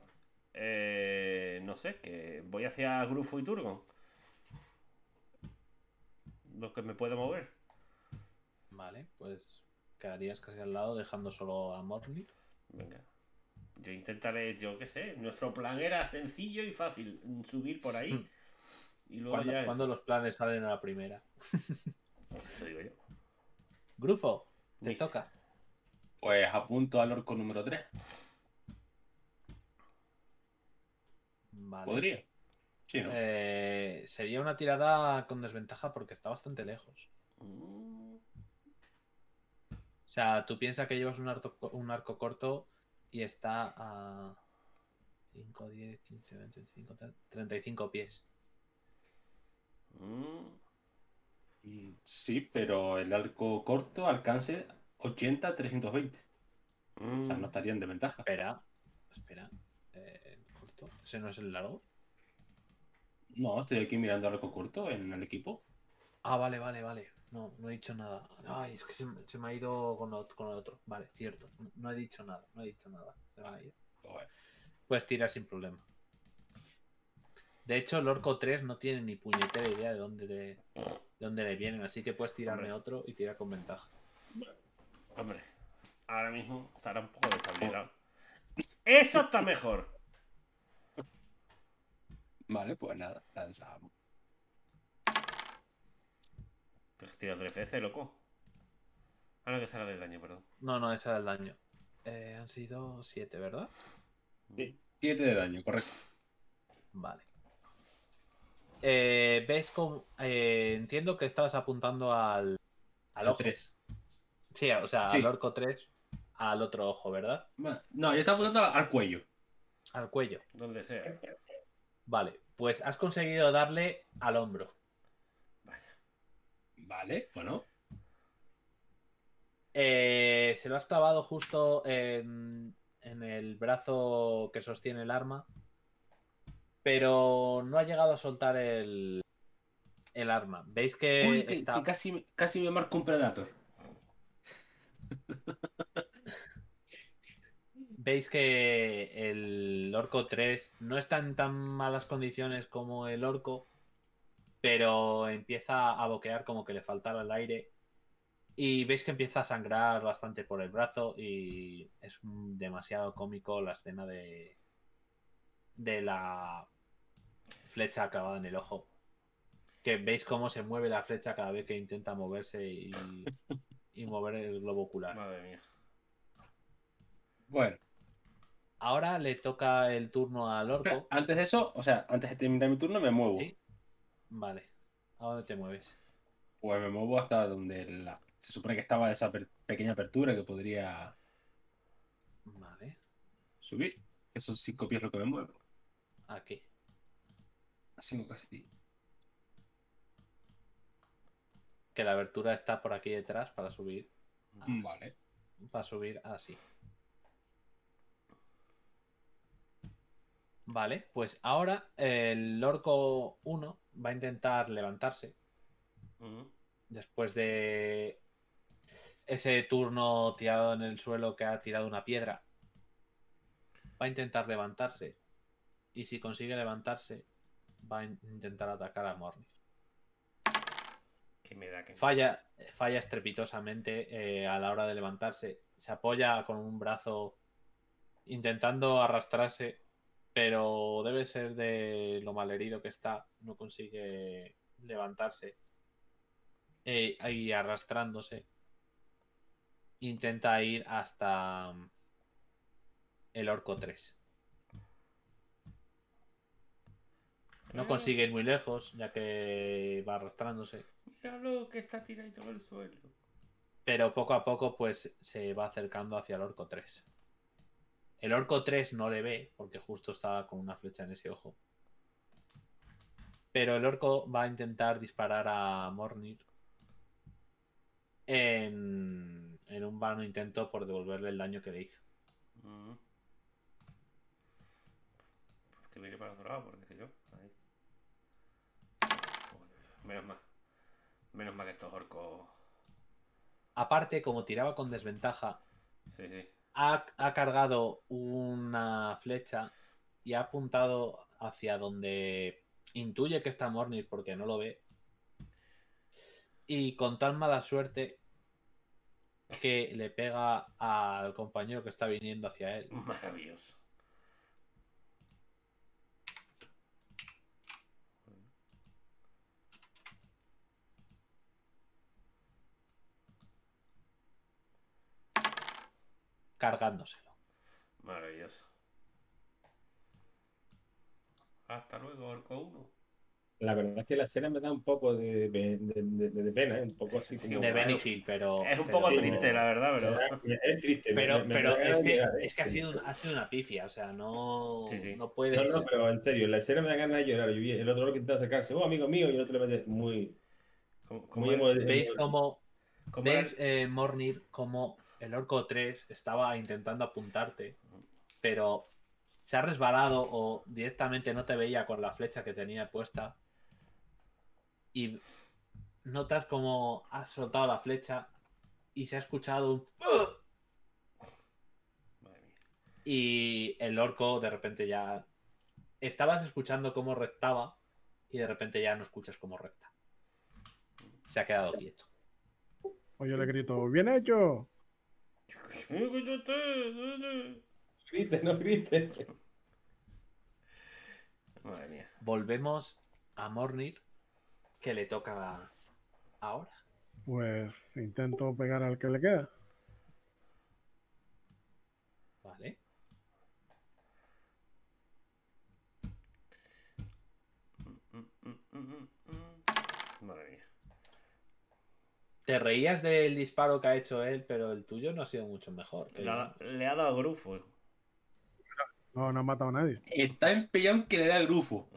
eh, no sé, que voy hacia Grufo y Turgon. Los que me puedo mover.
Vale, pues quedarías casi al lado dejando solo a Morley.
Venga. Yo intentaré, yo qué sé. Nuestro plan era sencillo y fácil. Subir por ahí.
Hmm.
Y luego
¿Cuándo,
ya. es-
cuándo los planes salen a la primera?
Eso digo yo.
Grufo, te
Mis-
toca.
Pues apunto al orco número 3.
Vale.
Podría. Sí, ¿no?
Eh, sería una tirada con desventaja porque está bastante lejos.
Mm,
O sea, tú piensas que llevas un arco, un arco corto y está a 5, 10, 15, 20, 25, 30, 35 pies.
mm.
Mm, Sí, pero el arco corto alcance 80 320. O sea, no estaría en desventaja.
Espera, espera. Eh, corto. ¿Ese no es el largo?
No, estoy aquí mirando arco corto en el equipo.
Ah, vale, vale, vale. No, no he dicho nada. Ay, es que se, se me ha ido con, lo- con el otro. Vale, cierto. No, he dicho nada, no he dicho nada. Se me ha ido. Puedes tirar sin problema. De hecho, el Orco 3 no tiene ni puñetera idea de dónde, de, de dónde le vienen, así que puedes tirarme
Hombre.
otro y tirar con ventaja.
Hombre, ahora mismo estará un poco deshabilitado. Eso está mejor.
Vale, pues nada, lanzamos.
Te has tirado loco. Ah, no, que será del daño, perdón.
No, no, ese era el daño. Eh, han sido 7, ¿verdad?
7 de daño, correcto.
Vale. Eh, ¿Ves cómo? eh, entiendo que estabas apuntando al, al ojo.
tres.
Sí, o sea,
Sí.
al orco 3, al otro ojo, ¿verdad?
No, yo estaba apuntando al, al cuello.
Al cuello.
Donde sea.
Vale, pues has conseguido darle al hombro.
Vale, bueno.
Eh, se lo has clavado justo en, en el brazo que sostiene el arma, pero no ha llegado a soltar el, el arma. ¿Veis que
Uy, que,
está...
que casi, casi me marca un Predator.
Veis que el Orco 3 no está en tan malas condiciones como el Orco, pero empieza a boquear como que le faltara el aire. Y veis que empieza a sangrar bastante por el brazo y es demasiado cómico la escena de, de la flecha clavada en el ojo. Que veis cómo se mueve la flecha cada vez que intenta moverse y, *laughs* y mover el globo ocular.
Madre mía.
Bueno,
Ahora le toca el turno al orco.
antes de eso, o sea, antes de terminar mi turno me muevo.
¿Sí? Vale. ¿A dónde te mueves?
Pues me muevo hasta donde la... se supone que estaba esa per- pequeña apertura que podría
Vale.
subir. Esos cinco pies lo que me muevo.
Aquí.
Así casi.
Que la abertura está por aquí detrás para subir. así.
Vale.
Para subir así. Vale, pues ahora el orco 1 va a intentar levantarse después de ese turno tirado en el suelo que ha tirado una piedra. Va a intentar levantarse. Y si consigue levantarse, va a in- intentar atacar a Mornis.
Que me da que.
Falla, falla estrepitosamente eh, a la hora de levantarse. Se apoya con un brazo intentando arrastrarse, pero debe ser de lo malherido que está. No consigue levantarse. Eh, y arrastrándose, intenta ir hasta mm, el Orco 3. No consigue ir muy lejos, ya que va arrastrándose.
Míralo que está tiradito en el suelo.
Pero poco a poco, pues se va acercando hacia el Orco 3. El Orco 3 no le ve, porque justo estaba con una flecha en ese ojo. Pero el Orco va a intentar disparar a Mornir en, en un vano intento por devolverle el daño que le hizo.
Mm. Pues que mire para otro lado, porque si yo. Ahí. Menos mal. Menos mal que estos orcos.
Aparte, como tiraba con desventaja,
Sí, sí.
Ha, cargado una flecha y ha apuntado hacia donde intuye que está Mornir porque no lo ve. Y con tal mala suerte que le pega al compañero que está viniendo hacia él. *laughs*
Maravilloso.
Cargándoselo.
Maravilloso. Hasta luego, Orco 1.
La verdad es que la escena me da un poco de, de- de- de- de pena, ¿eh? un poco así
Sí,
como...
de. Benny Hill, pero.
Es un
pero-
poco
sí,
triste, la verdad, pero.
Es *laughs* triste.
Pero,
me- me-
pero
me
es, que,
¿eh?
es que ha sido, ha sido una pifia, o sea, no,
Sí, sí.
no puedes.
No, no, pero en serio, la escena me da ganas de llorar. Yo vi el otro que intenta acercarse, oh, amigo mío, y el otro le mete muy...
¿Cómo, cómo
¿Veis cómo,
¿Cómo
ves, eh, Mornir, como el Orco 3 estaba intentando apuntarte, pero se ha resbalado o directamente no te veía con la flecha que tenía puesta? Y notas como has soltado la flecha y se ha escuchado un... Y el orco de repente ya... Estabas escuchando cómo rectaba y de repente ya no escuchas cómo recta. Se ha quedado quieto.
O yo le grito, ¡bien hecho!
Grite, no grite.
Madre mía.
Volvemos a Mornir, que le toca ahora.
Pues intento pegar al que le queda.
¿Vale?
Mm, mm, mm, mm, mm. Madre mía.
Te reías del disparo que ha hecho él, pero el tuyo no ha sido mucho mejor.
Le ha,
digamos.
le ha dado grufo.
No, no ha matado a nadie.
Está empeñado que le da grufo.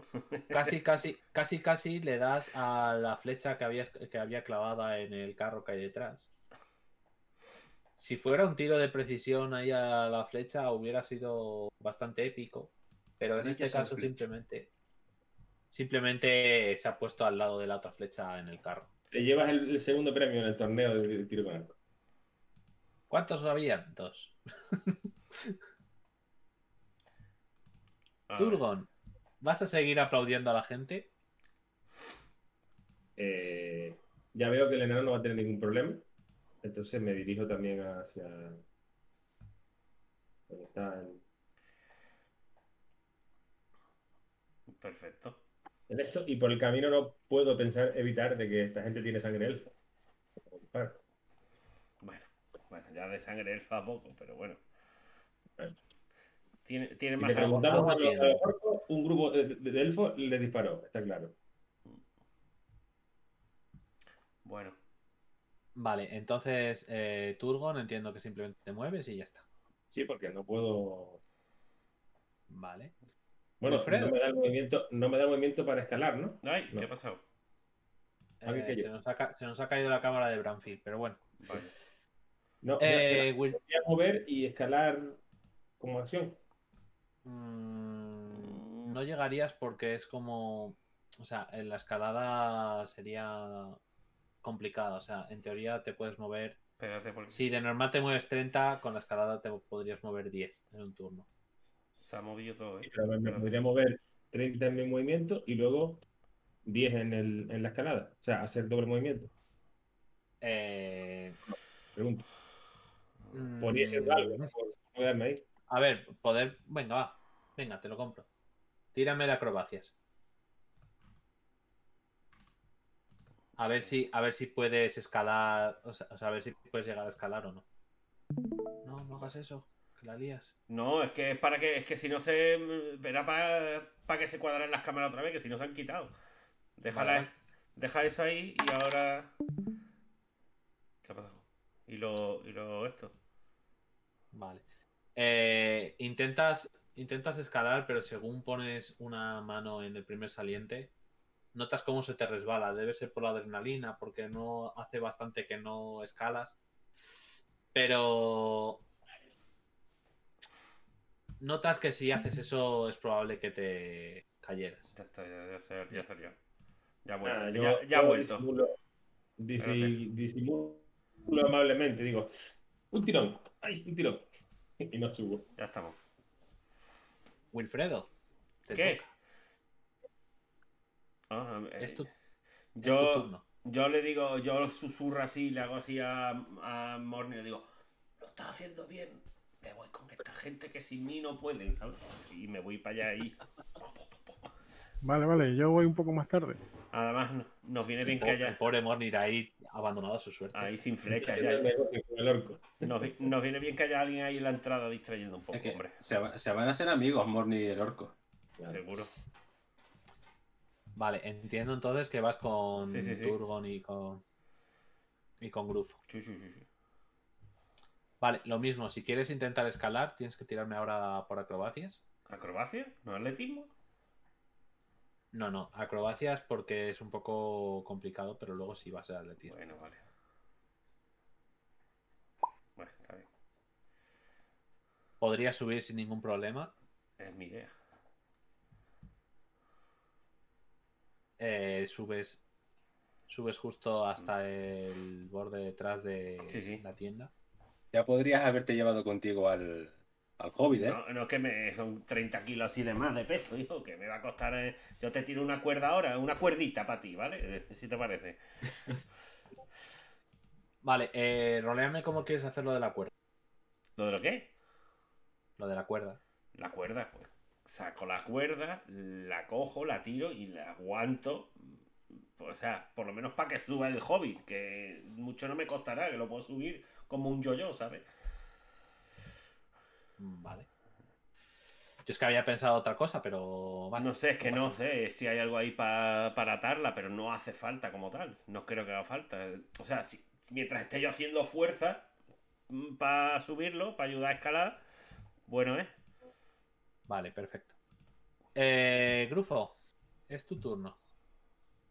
Casi, casi, casi, casi le das a la flecha que había, que había clavada en el carro que hay detrás. Si fuera un tiro de precisión ahí a la flecha, hubiera sido bastante épico. Pero en este caso, simplemente. Simplemente se ha puesto al lado de la otra flecha en el carro.
Te llevas el, el segundo premio en el torneo de tiro con arco.
¿Cuántos habían? Dos.
A.
Turgon, ¿vas a seguir aplaudiendo a la gente?
Eh, ya veo que el enano no va a tener ningún problema. Entonces me dirijo también hacia. Donde está el,
Perfecto.
Esto. Y por el camino no puedo pensar, evitar de que esta gente tiene sangre elfa.
Bueno, bueno, ya de sangre elfa poco, pero bueno. Tiene, tiene
Si
más
le preguntamos
algo
a los, a los orcos, un grupo de, de- de elfos le disparó, está claro.
Bueno,
Vale, entonces eh, Turgon entiendo que simplemente te mueves y ya está.
Sí, porque no puedo.
Vale.
Bueno, no me da el movimiento, no me da movimiento para escalar, ¿no?
ay,
No.
¿qué ha pasado?
Alguien
Eh,
que
se, nos ha, ca- se nos ha caído la cámara de Branfield, pero bueno.
Vale.
No,
Eh,
voy a mover y escalar como acción.
Mm, no llegarías porque es como. O sea, en la escalada sería complicada. O sea, en teoría te puedes mover.
Espérate, porque
Si de normal te mueves 30, con la escalada te podrías mover 10 en un turno.
Se ha movido todo, ¿eh?
Pero me, podría mover 30 en mi movimiento y luego 10 en, el, en la escalada. O sea, hacer doble movimiento.
Eh,
Pregunto.
mm,
Podría ser algo, ¿no? Por ahí.
A ver, poder. Venga, va. Venga, te lo compro. Tírame de acrobacias. A ver si, a ver si puedes escalar. O sea, o sea, a ver si puedes llegar a escalar o no. No, no hagas eso. La lías.
No, es que es para que, es que si no se. Era para, para que se cuadren las cámaras otra vez, que si no se han quitado. Déjala,
Vale.
deja eso ahí y ahora. ¿Qué ha pasado? Y lo, y lo esto.
Vale. Eh, intentas, intentas escalar, pero según pones una mano en el primer saliente, notas cómo se te resbala. Debe ser por la adrenalina, porque no hace bastante que no escalas. Pero notas que si haces eso es probable que te cayeras.
Ya está, ya, ya, se- ya salió. Ya ha vuelto.
Ah, yo-
ya, ya ha
yo
vuelto.
Disimulo, disi- disimulo amablemente. Digo, un tirón. ¡Ay, un tirón! *laughs* Y no subo.
Ya estamos.
Wilfredo, te
¿Qué?
toca.
Ah, eh,
Es tu, es tu
yo,
turno.
yo le digo, yo susurro así, le hago así a, a Morny, le digo, lo estás haciendo bien. Me voy con esta gente que sin mí no pueden. ¿sabes? Y me voy para allá y.
Vale, vale, yo voy un poco más tarde.
Además, no- nos viene bien
El
que
po- el
haya
pobre Mornir ahí abandonado a su suerte.
ahí sin flechas. Ya. Nos, vi- nos viene bien que haya alguien ahí en la entrada distrayendo un poco,
Es que
hombre.
se, va- se van a hacer amigos, Morny y el orco.
Claro.
Seguro.
Vale, entiendo entonces que vas con
Sí, sí, sí.
Turgon y con. Y con Grufo.
Sí, sí, sí, sí.
Vale, lo mismo, si quieres intentar escalar, tienes que tirarme ahora por acrobacias.
¿Acrobacia? ¿No atletismo?
No, no, acrobacias porque es un poco complicado, pero luego sí va a ser atletismo.
Bueno, vale. Bueno, está bien.
Podrías subir sin ningún problema.
Es mi idea.
Eh, subes. Subes justo hasta el borde detrás de
Sí, sí.
la tienda.
Ya podrías haberte llevado contigo al, al Hobbit, ¿eh?
No, no es que me son 30 kilos así de más de peso, hijo, que me va a costar. eh, Yo te tiro una cuerda ahora, una cuerdita para ti, ¿vale? Eh, Si te parece. *laughs*
Vale, eh, roleame cómo quieres hacer lo de la cuerda.
¿Lo de lo qué?
Lo de la cuerda.
La cuerda, pues. Saco la cuerda, la cojo, la tiro y la aguanto. O sea, por lo menos para que suba el hobbit, que mucho no me costará, que lo puedo subir como un yo-yo, ¿sabes?
Mm, Vale. Yo es que había pensado otra cosa, pero. vale,
No sé, es que no
pasa.
sé si hay algo ahí pa- para atarla, pero no hace falta como tal. No creo que haga falta. O sea, si, mientras esté yo haciendo fuerza para subirlo, para ayudar a escalar, bueno, ¿eh?
Vale, perfecto. Eh, Grufo, es tu turno.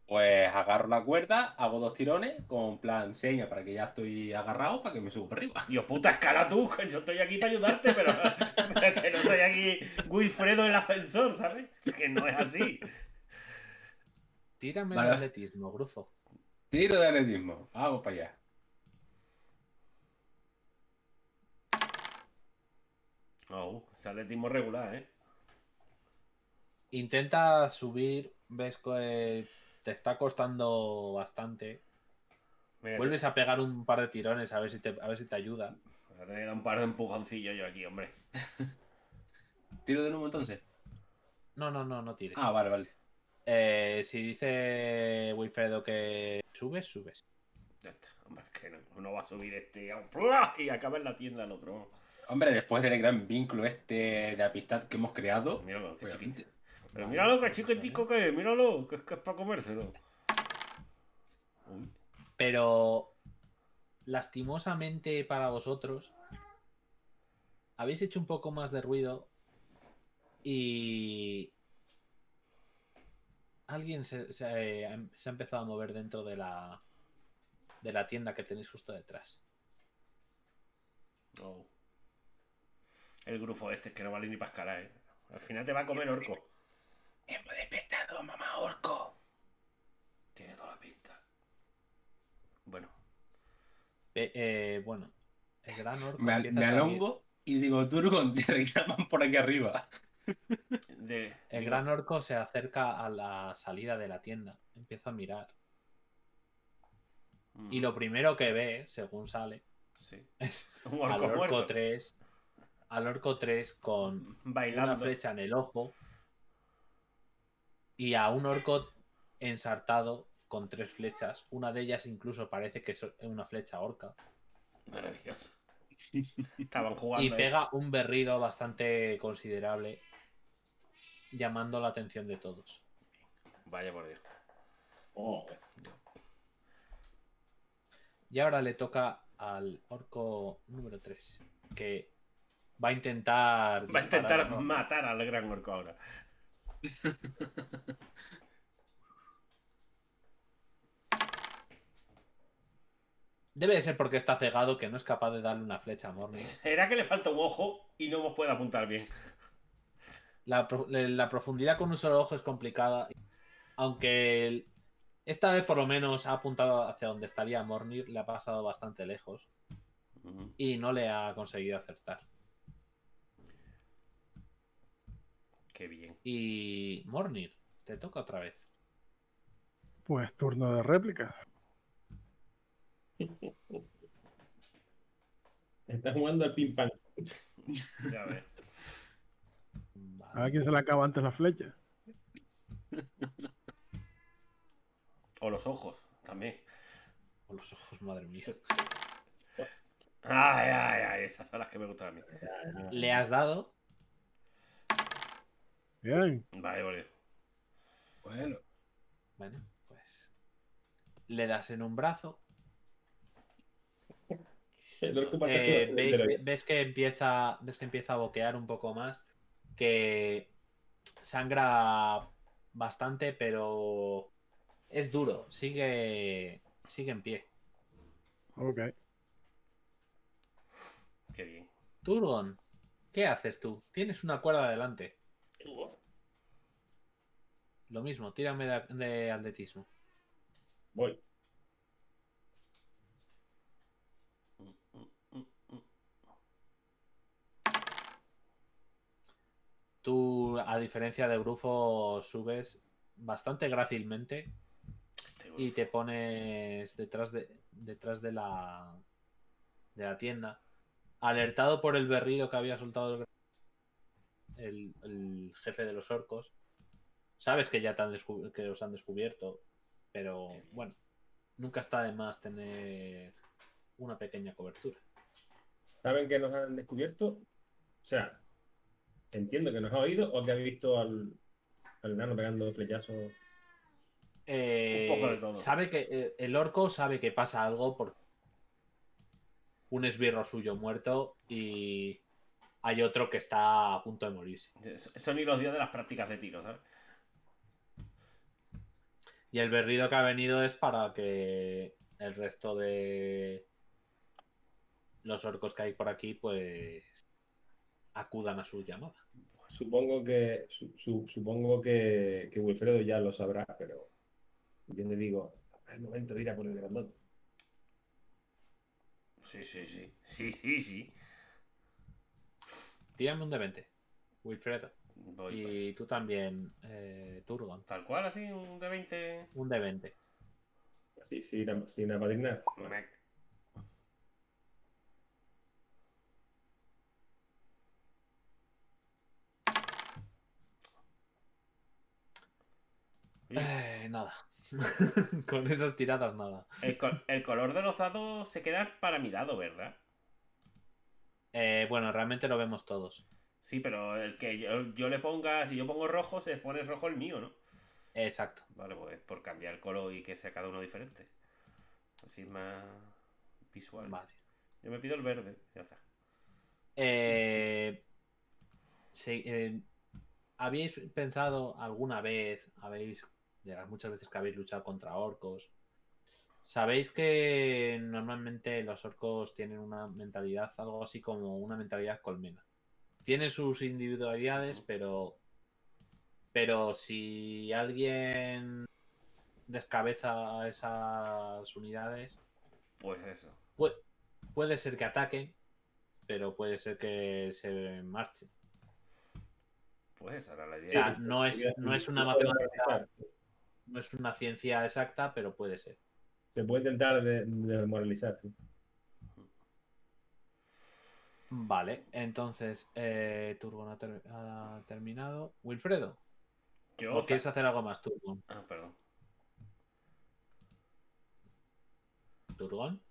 Pues agarro la cuerda, hago dos tirones, con plan seña para que ya estoy agarrado para que me suba para arriba.
Dios puta, escala tú, que *laughs* yo estoy aquí para ayudarte, pero, pero *laughs* es que no soy aquí Wilfredo el ascensor, ¿sabes? Que no es así.
Tírame
Vale.
el atletismo, Grufo.
Tiro de atletismo, hago para allá.
Oh, ese atletismo regular, ¿eh?
Intenta subir, ves que te está costando bastante. Vuelves a pegar un par de tirones a ver si te, a ver si te ayuda.
Voy a tener que dar un par de empujoncillos yo aquí, hombre. *laughs*
Tiro de nuevo entonces.
No, no, no, no tires.
Ah, vale, vale.
Eh, si dice Wilfredo que subes, subes.
Ya está. Hombre, es que no, no va a subir este y acaba en la tienda el otro.
Hombre, después del gran vínculo este de amistad que hemos creado,
Míralo, qué
obviamente.
chiquito. Pero míralo, qué chiquitico que es, míralo, que es que es para comérselo. Uy,
Pero lastimosamente para vosotros, habéis hecho un poco más de ruido y alguien se, se, eh, se ha empezado a mover dentro de la de la tienda que tenéis justo detrás.
no. El grufo este que no vale ni para escalar, ¿eh? Al final te va a comer orco.
Hemos despertado a mamá orco.
Tiene toda la pinta. Bueno,
Eh, eh, bueno, el gran orco
Me, al- alongo y digo, Turgon, *laughs* te reclaman por aquí arriba. *laughs*
de,
El
digo,
gran orco se acerca a la salida de la tienda, empieza a mirar
mm,
y lo primero que ve, según sale,
Sí. *laughs*
es
Un
al
orco
orco
muerto.
3, al orco 3 con
Bailando.
una flecha en el ojo y a un orco ensartado con tres flechas. Una de ellas incluso parece que es una flecha orca.
Maravilloso. *laughs* Estaban jugando.
Y
ahí.
pega un berrido bastante considerable, llamando la atención de todos.
Vaya por Dios.
Oh,
Y ahora le toca al orco número 3, que va a intentar...
Va a intentar matar al gran orco ahora.
Debe de ser porque está cegado que no es capaz de darle una flecha a Morning.
¿Será que le falta un ojo y no nos puede apuntar bien?
La, pro- la profundidad con un solo ojo es complicada. Aunque el- esta vez por lo menos ha apuntado hacia donde estaría Mornir, le ha pasado bastante lejos y no le ha conseguido acertar.
Qué bien.
Y Mornir, te toca otra vez.
Pues turno de réplica. *laughs*
está jugando al ping pong.
Ya ves.
A ver quién se le acaba antes la flecha.
O los ojos, también.
Con los ojos, madre mía.
Ay, ay, ay, esas son las que me gustan a mí.
Le has dado.
Bien.
Vale, vale.
Bueno,
Bueno, pues. Le das en un brazo. Eh, veis, ves que empieza. Ves que empieza a boquear un poco más. Que sangra bastante, pero es duro. Sigue. Sigue en pie.
Ok.
Qué bien.
Turgon, ¿qué haces tú? Tienes una cuerda delante. Lo mismo, tírame de, de atletismo.
Voy.
Tú, a diferencia de Grufo, subes bastante grácilmente
Este
y te pones detrás de, detrás de la, de la tienda, alertado por el berrido que había soltado el, el- el jefe de los orcos. Sabes que ya te han que los han descubierto, pero bueno, nunca está de más tener una pequeña cobertura.
¿Saben que nos han descubierto? O sea, entiendo que nos ha oído o que ha visto al, al enano pegando flechazos.
Eh,
Un poco de todo.
Sabe que eh, el orco sabe que pasa algo por un esbirro suyo muerto y hay otro que está a punto de morirse.
Son los días de las prácticas de tiro, ¿sabes?
Y el berrido que ha venido es para que el resto de los orcos que hay por aquí, pues acudan a su llamada.
Supongo que su- su- supongo que, que Wilfredo ya lo sabrá, pero yo le digo, es el momento de ir a por el grandote.
Sí, sí, sí. Sí, sí, sí.
Tírame un de 20, Wilfredo.
Voy
Y tú también, eh, Turgon.
Tal cual, así, un de 20.
Un de 20.
Así, sin, sin apadrinar.
Oye,
Eh, nada. *laughs* Con esas tiradas, nada.
el, co- el color de los dados se queda para mi lado, ¿verdad?
Eh, bueno, realmente lo vemos todos.
Sí, pero el que yo, yo le ponga, si yo pongo rojo, se pone rojo el mío, ¿no?
Exacto.
Vale, pues por cambiar el color y que sea cada uno diferente. Así es más visual.
Vale.
Yo me pido el verde, ya está.
Eh, sí, eh, ¿Habéis pensado alguna vez, habéis, de las muchas veces que habéis luchado contra orcos, sabéis que normalmente los orcos tienen una mentalidad, algo así como una mentalidad colmena? Tiene sus individualidades, pero, pero si alguien descabeza a esas unidades,
Pues eso.
Pu- puede ser que ataquen, pero puede ser que se marchen.
Pues era la
O
idea.
sea,
Sí,
no es, no es una matemática, no es una ciencia exacta, pero puede ser.
Se puede intentar de, de moralizar, sí.
Vale, entonces eh, Turgon ha, ter- ha terminado. Wilfredo,
Yo,
¿o quieres hacer algo más, Turgon?
Ah, perdón.
¿Turgon?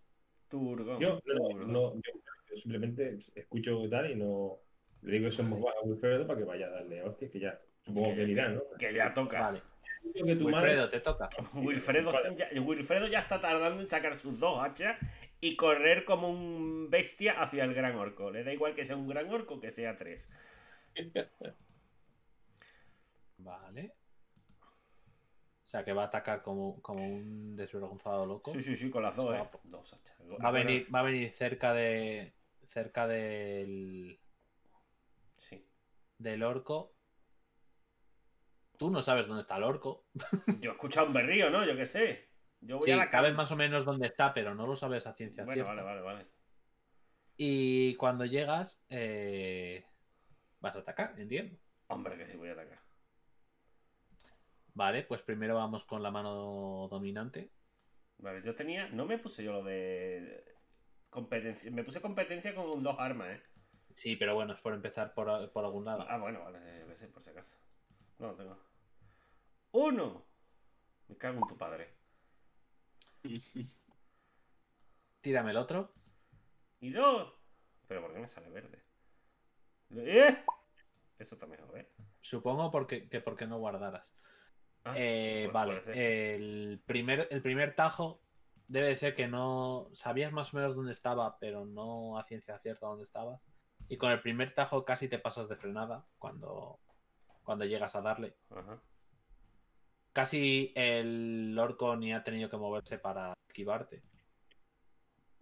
Turgón.
Yo, no,
Turgón.
no, yo, yo simplemente escucho tal y no le digo eso a Wilfredo para que vaya a darle hostias, que ya supongo que él irá, ¿no?
Que ya toca.
Vale,
que tu madre-
Wilfredo, te toca. *laughs*
Wilfredo, ya, Wilfredo ya está tardando en sacar sus dos hachas y correr como un bestia hacia el gran orco. Le da igual que sea un gran orco que sea tres.
Vale. O sea, que va a atacar como, como un desvergonzado loco.
Sí, sí, sí, con las dos, ¿eh? Dos.
Va a venir, va a venir cerca de. cerca del.
Sí.
del orco. Tú no sabes dónde está el orco.
Yo he escuchado un berrío, ¿no? Yo qué sé. Yo voy
Sí,
a la
sabes más o menos dónde está, pero no lo sabes a ciencia
Bueno,
cierta.
vale, vale, vale.
Y cuando llegas, eh, vas a atacar, entiendo.
Hombre, que sí voy a atacar.
Vale, pues primero vamos con la mano dominante.
Vale, yo tenía. No me puse yo lo de. Competencia. Me puse competencia con dos armas, ¿eh?
Sí, pero bueno, es por empezar por, por algún lado.
Ah, bueno, vale, por si acaso. No, no tengo. ¡Uno! Me cago en tu padre. *laughs*
Tírame el otro.
Y dos. Pero ¿por qué me sale verde? ¡Eh! Eso está mejor, ¿eh?
Supongo porque, que porque no guardaras.
Ah,
Eh, vale, el primer, el primer tajo debe de ser que no sabías más o menos dónde estaba, pero no a ciencia cierta dónde estabas. Y con el primer tajo casi te pasas de frenada cuando, cuando llegas a darle.
Ajá.
Casi el orco ni ha tenido que moverse para esquivarte.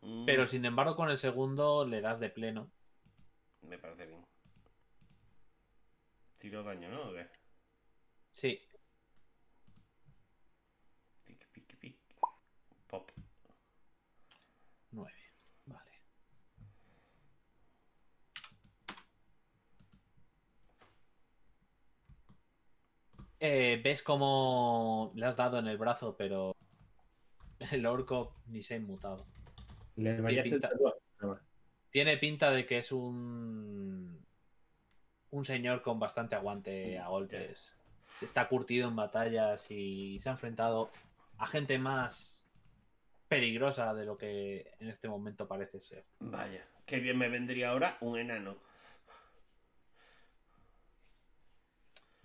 Mm,
Pero sin embargo, con el segundo le das de pleno.
Me parece bien. Tiro daño, ¿no? ¿O qué?
Sí, Eh, ves cómo le has dado en el brazo, pero el orco ni se ha inmutado.
Le el
pinta. Tiene pinta de que es un un señor con bastante aguante a golpes. Está curtido en batallas y se ha enfrentado a gente más peligrosa de lo que en este momento parece ser.
Vaya, qué bien me vendría ahora un enano.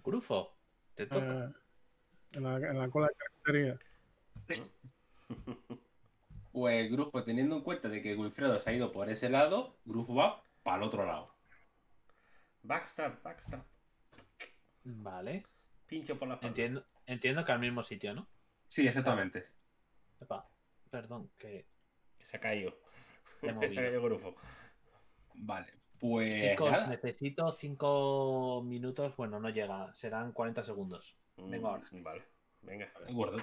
Grufo, te toca.
Eh, en, la, en la cola de carpintería. *laughs*
Pues Grufo, teniendo en cuenta de que Wilfredo se ha ido por ese lado, Grufo va para el otro lado.
Backstab, backstab.
Vale.
Pincho por la espalda.
Entiendo, entiendo que al mismo sitio, ¿no?
Sí, exactamente.
Epa, perdón, que
Que Se ha caído. Se ha *laughs* caído Grufo.
Vale, pues
Chicos,
nada.
necesito 5 minutos. Bueno, no llega, serán 40 segundos. Vengo ahora.
Mm, Vale, venga.
De acuerdo.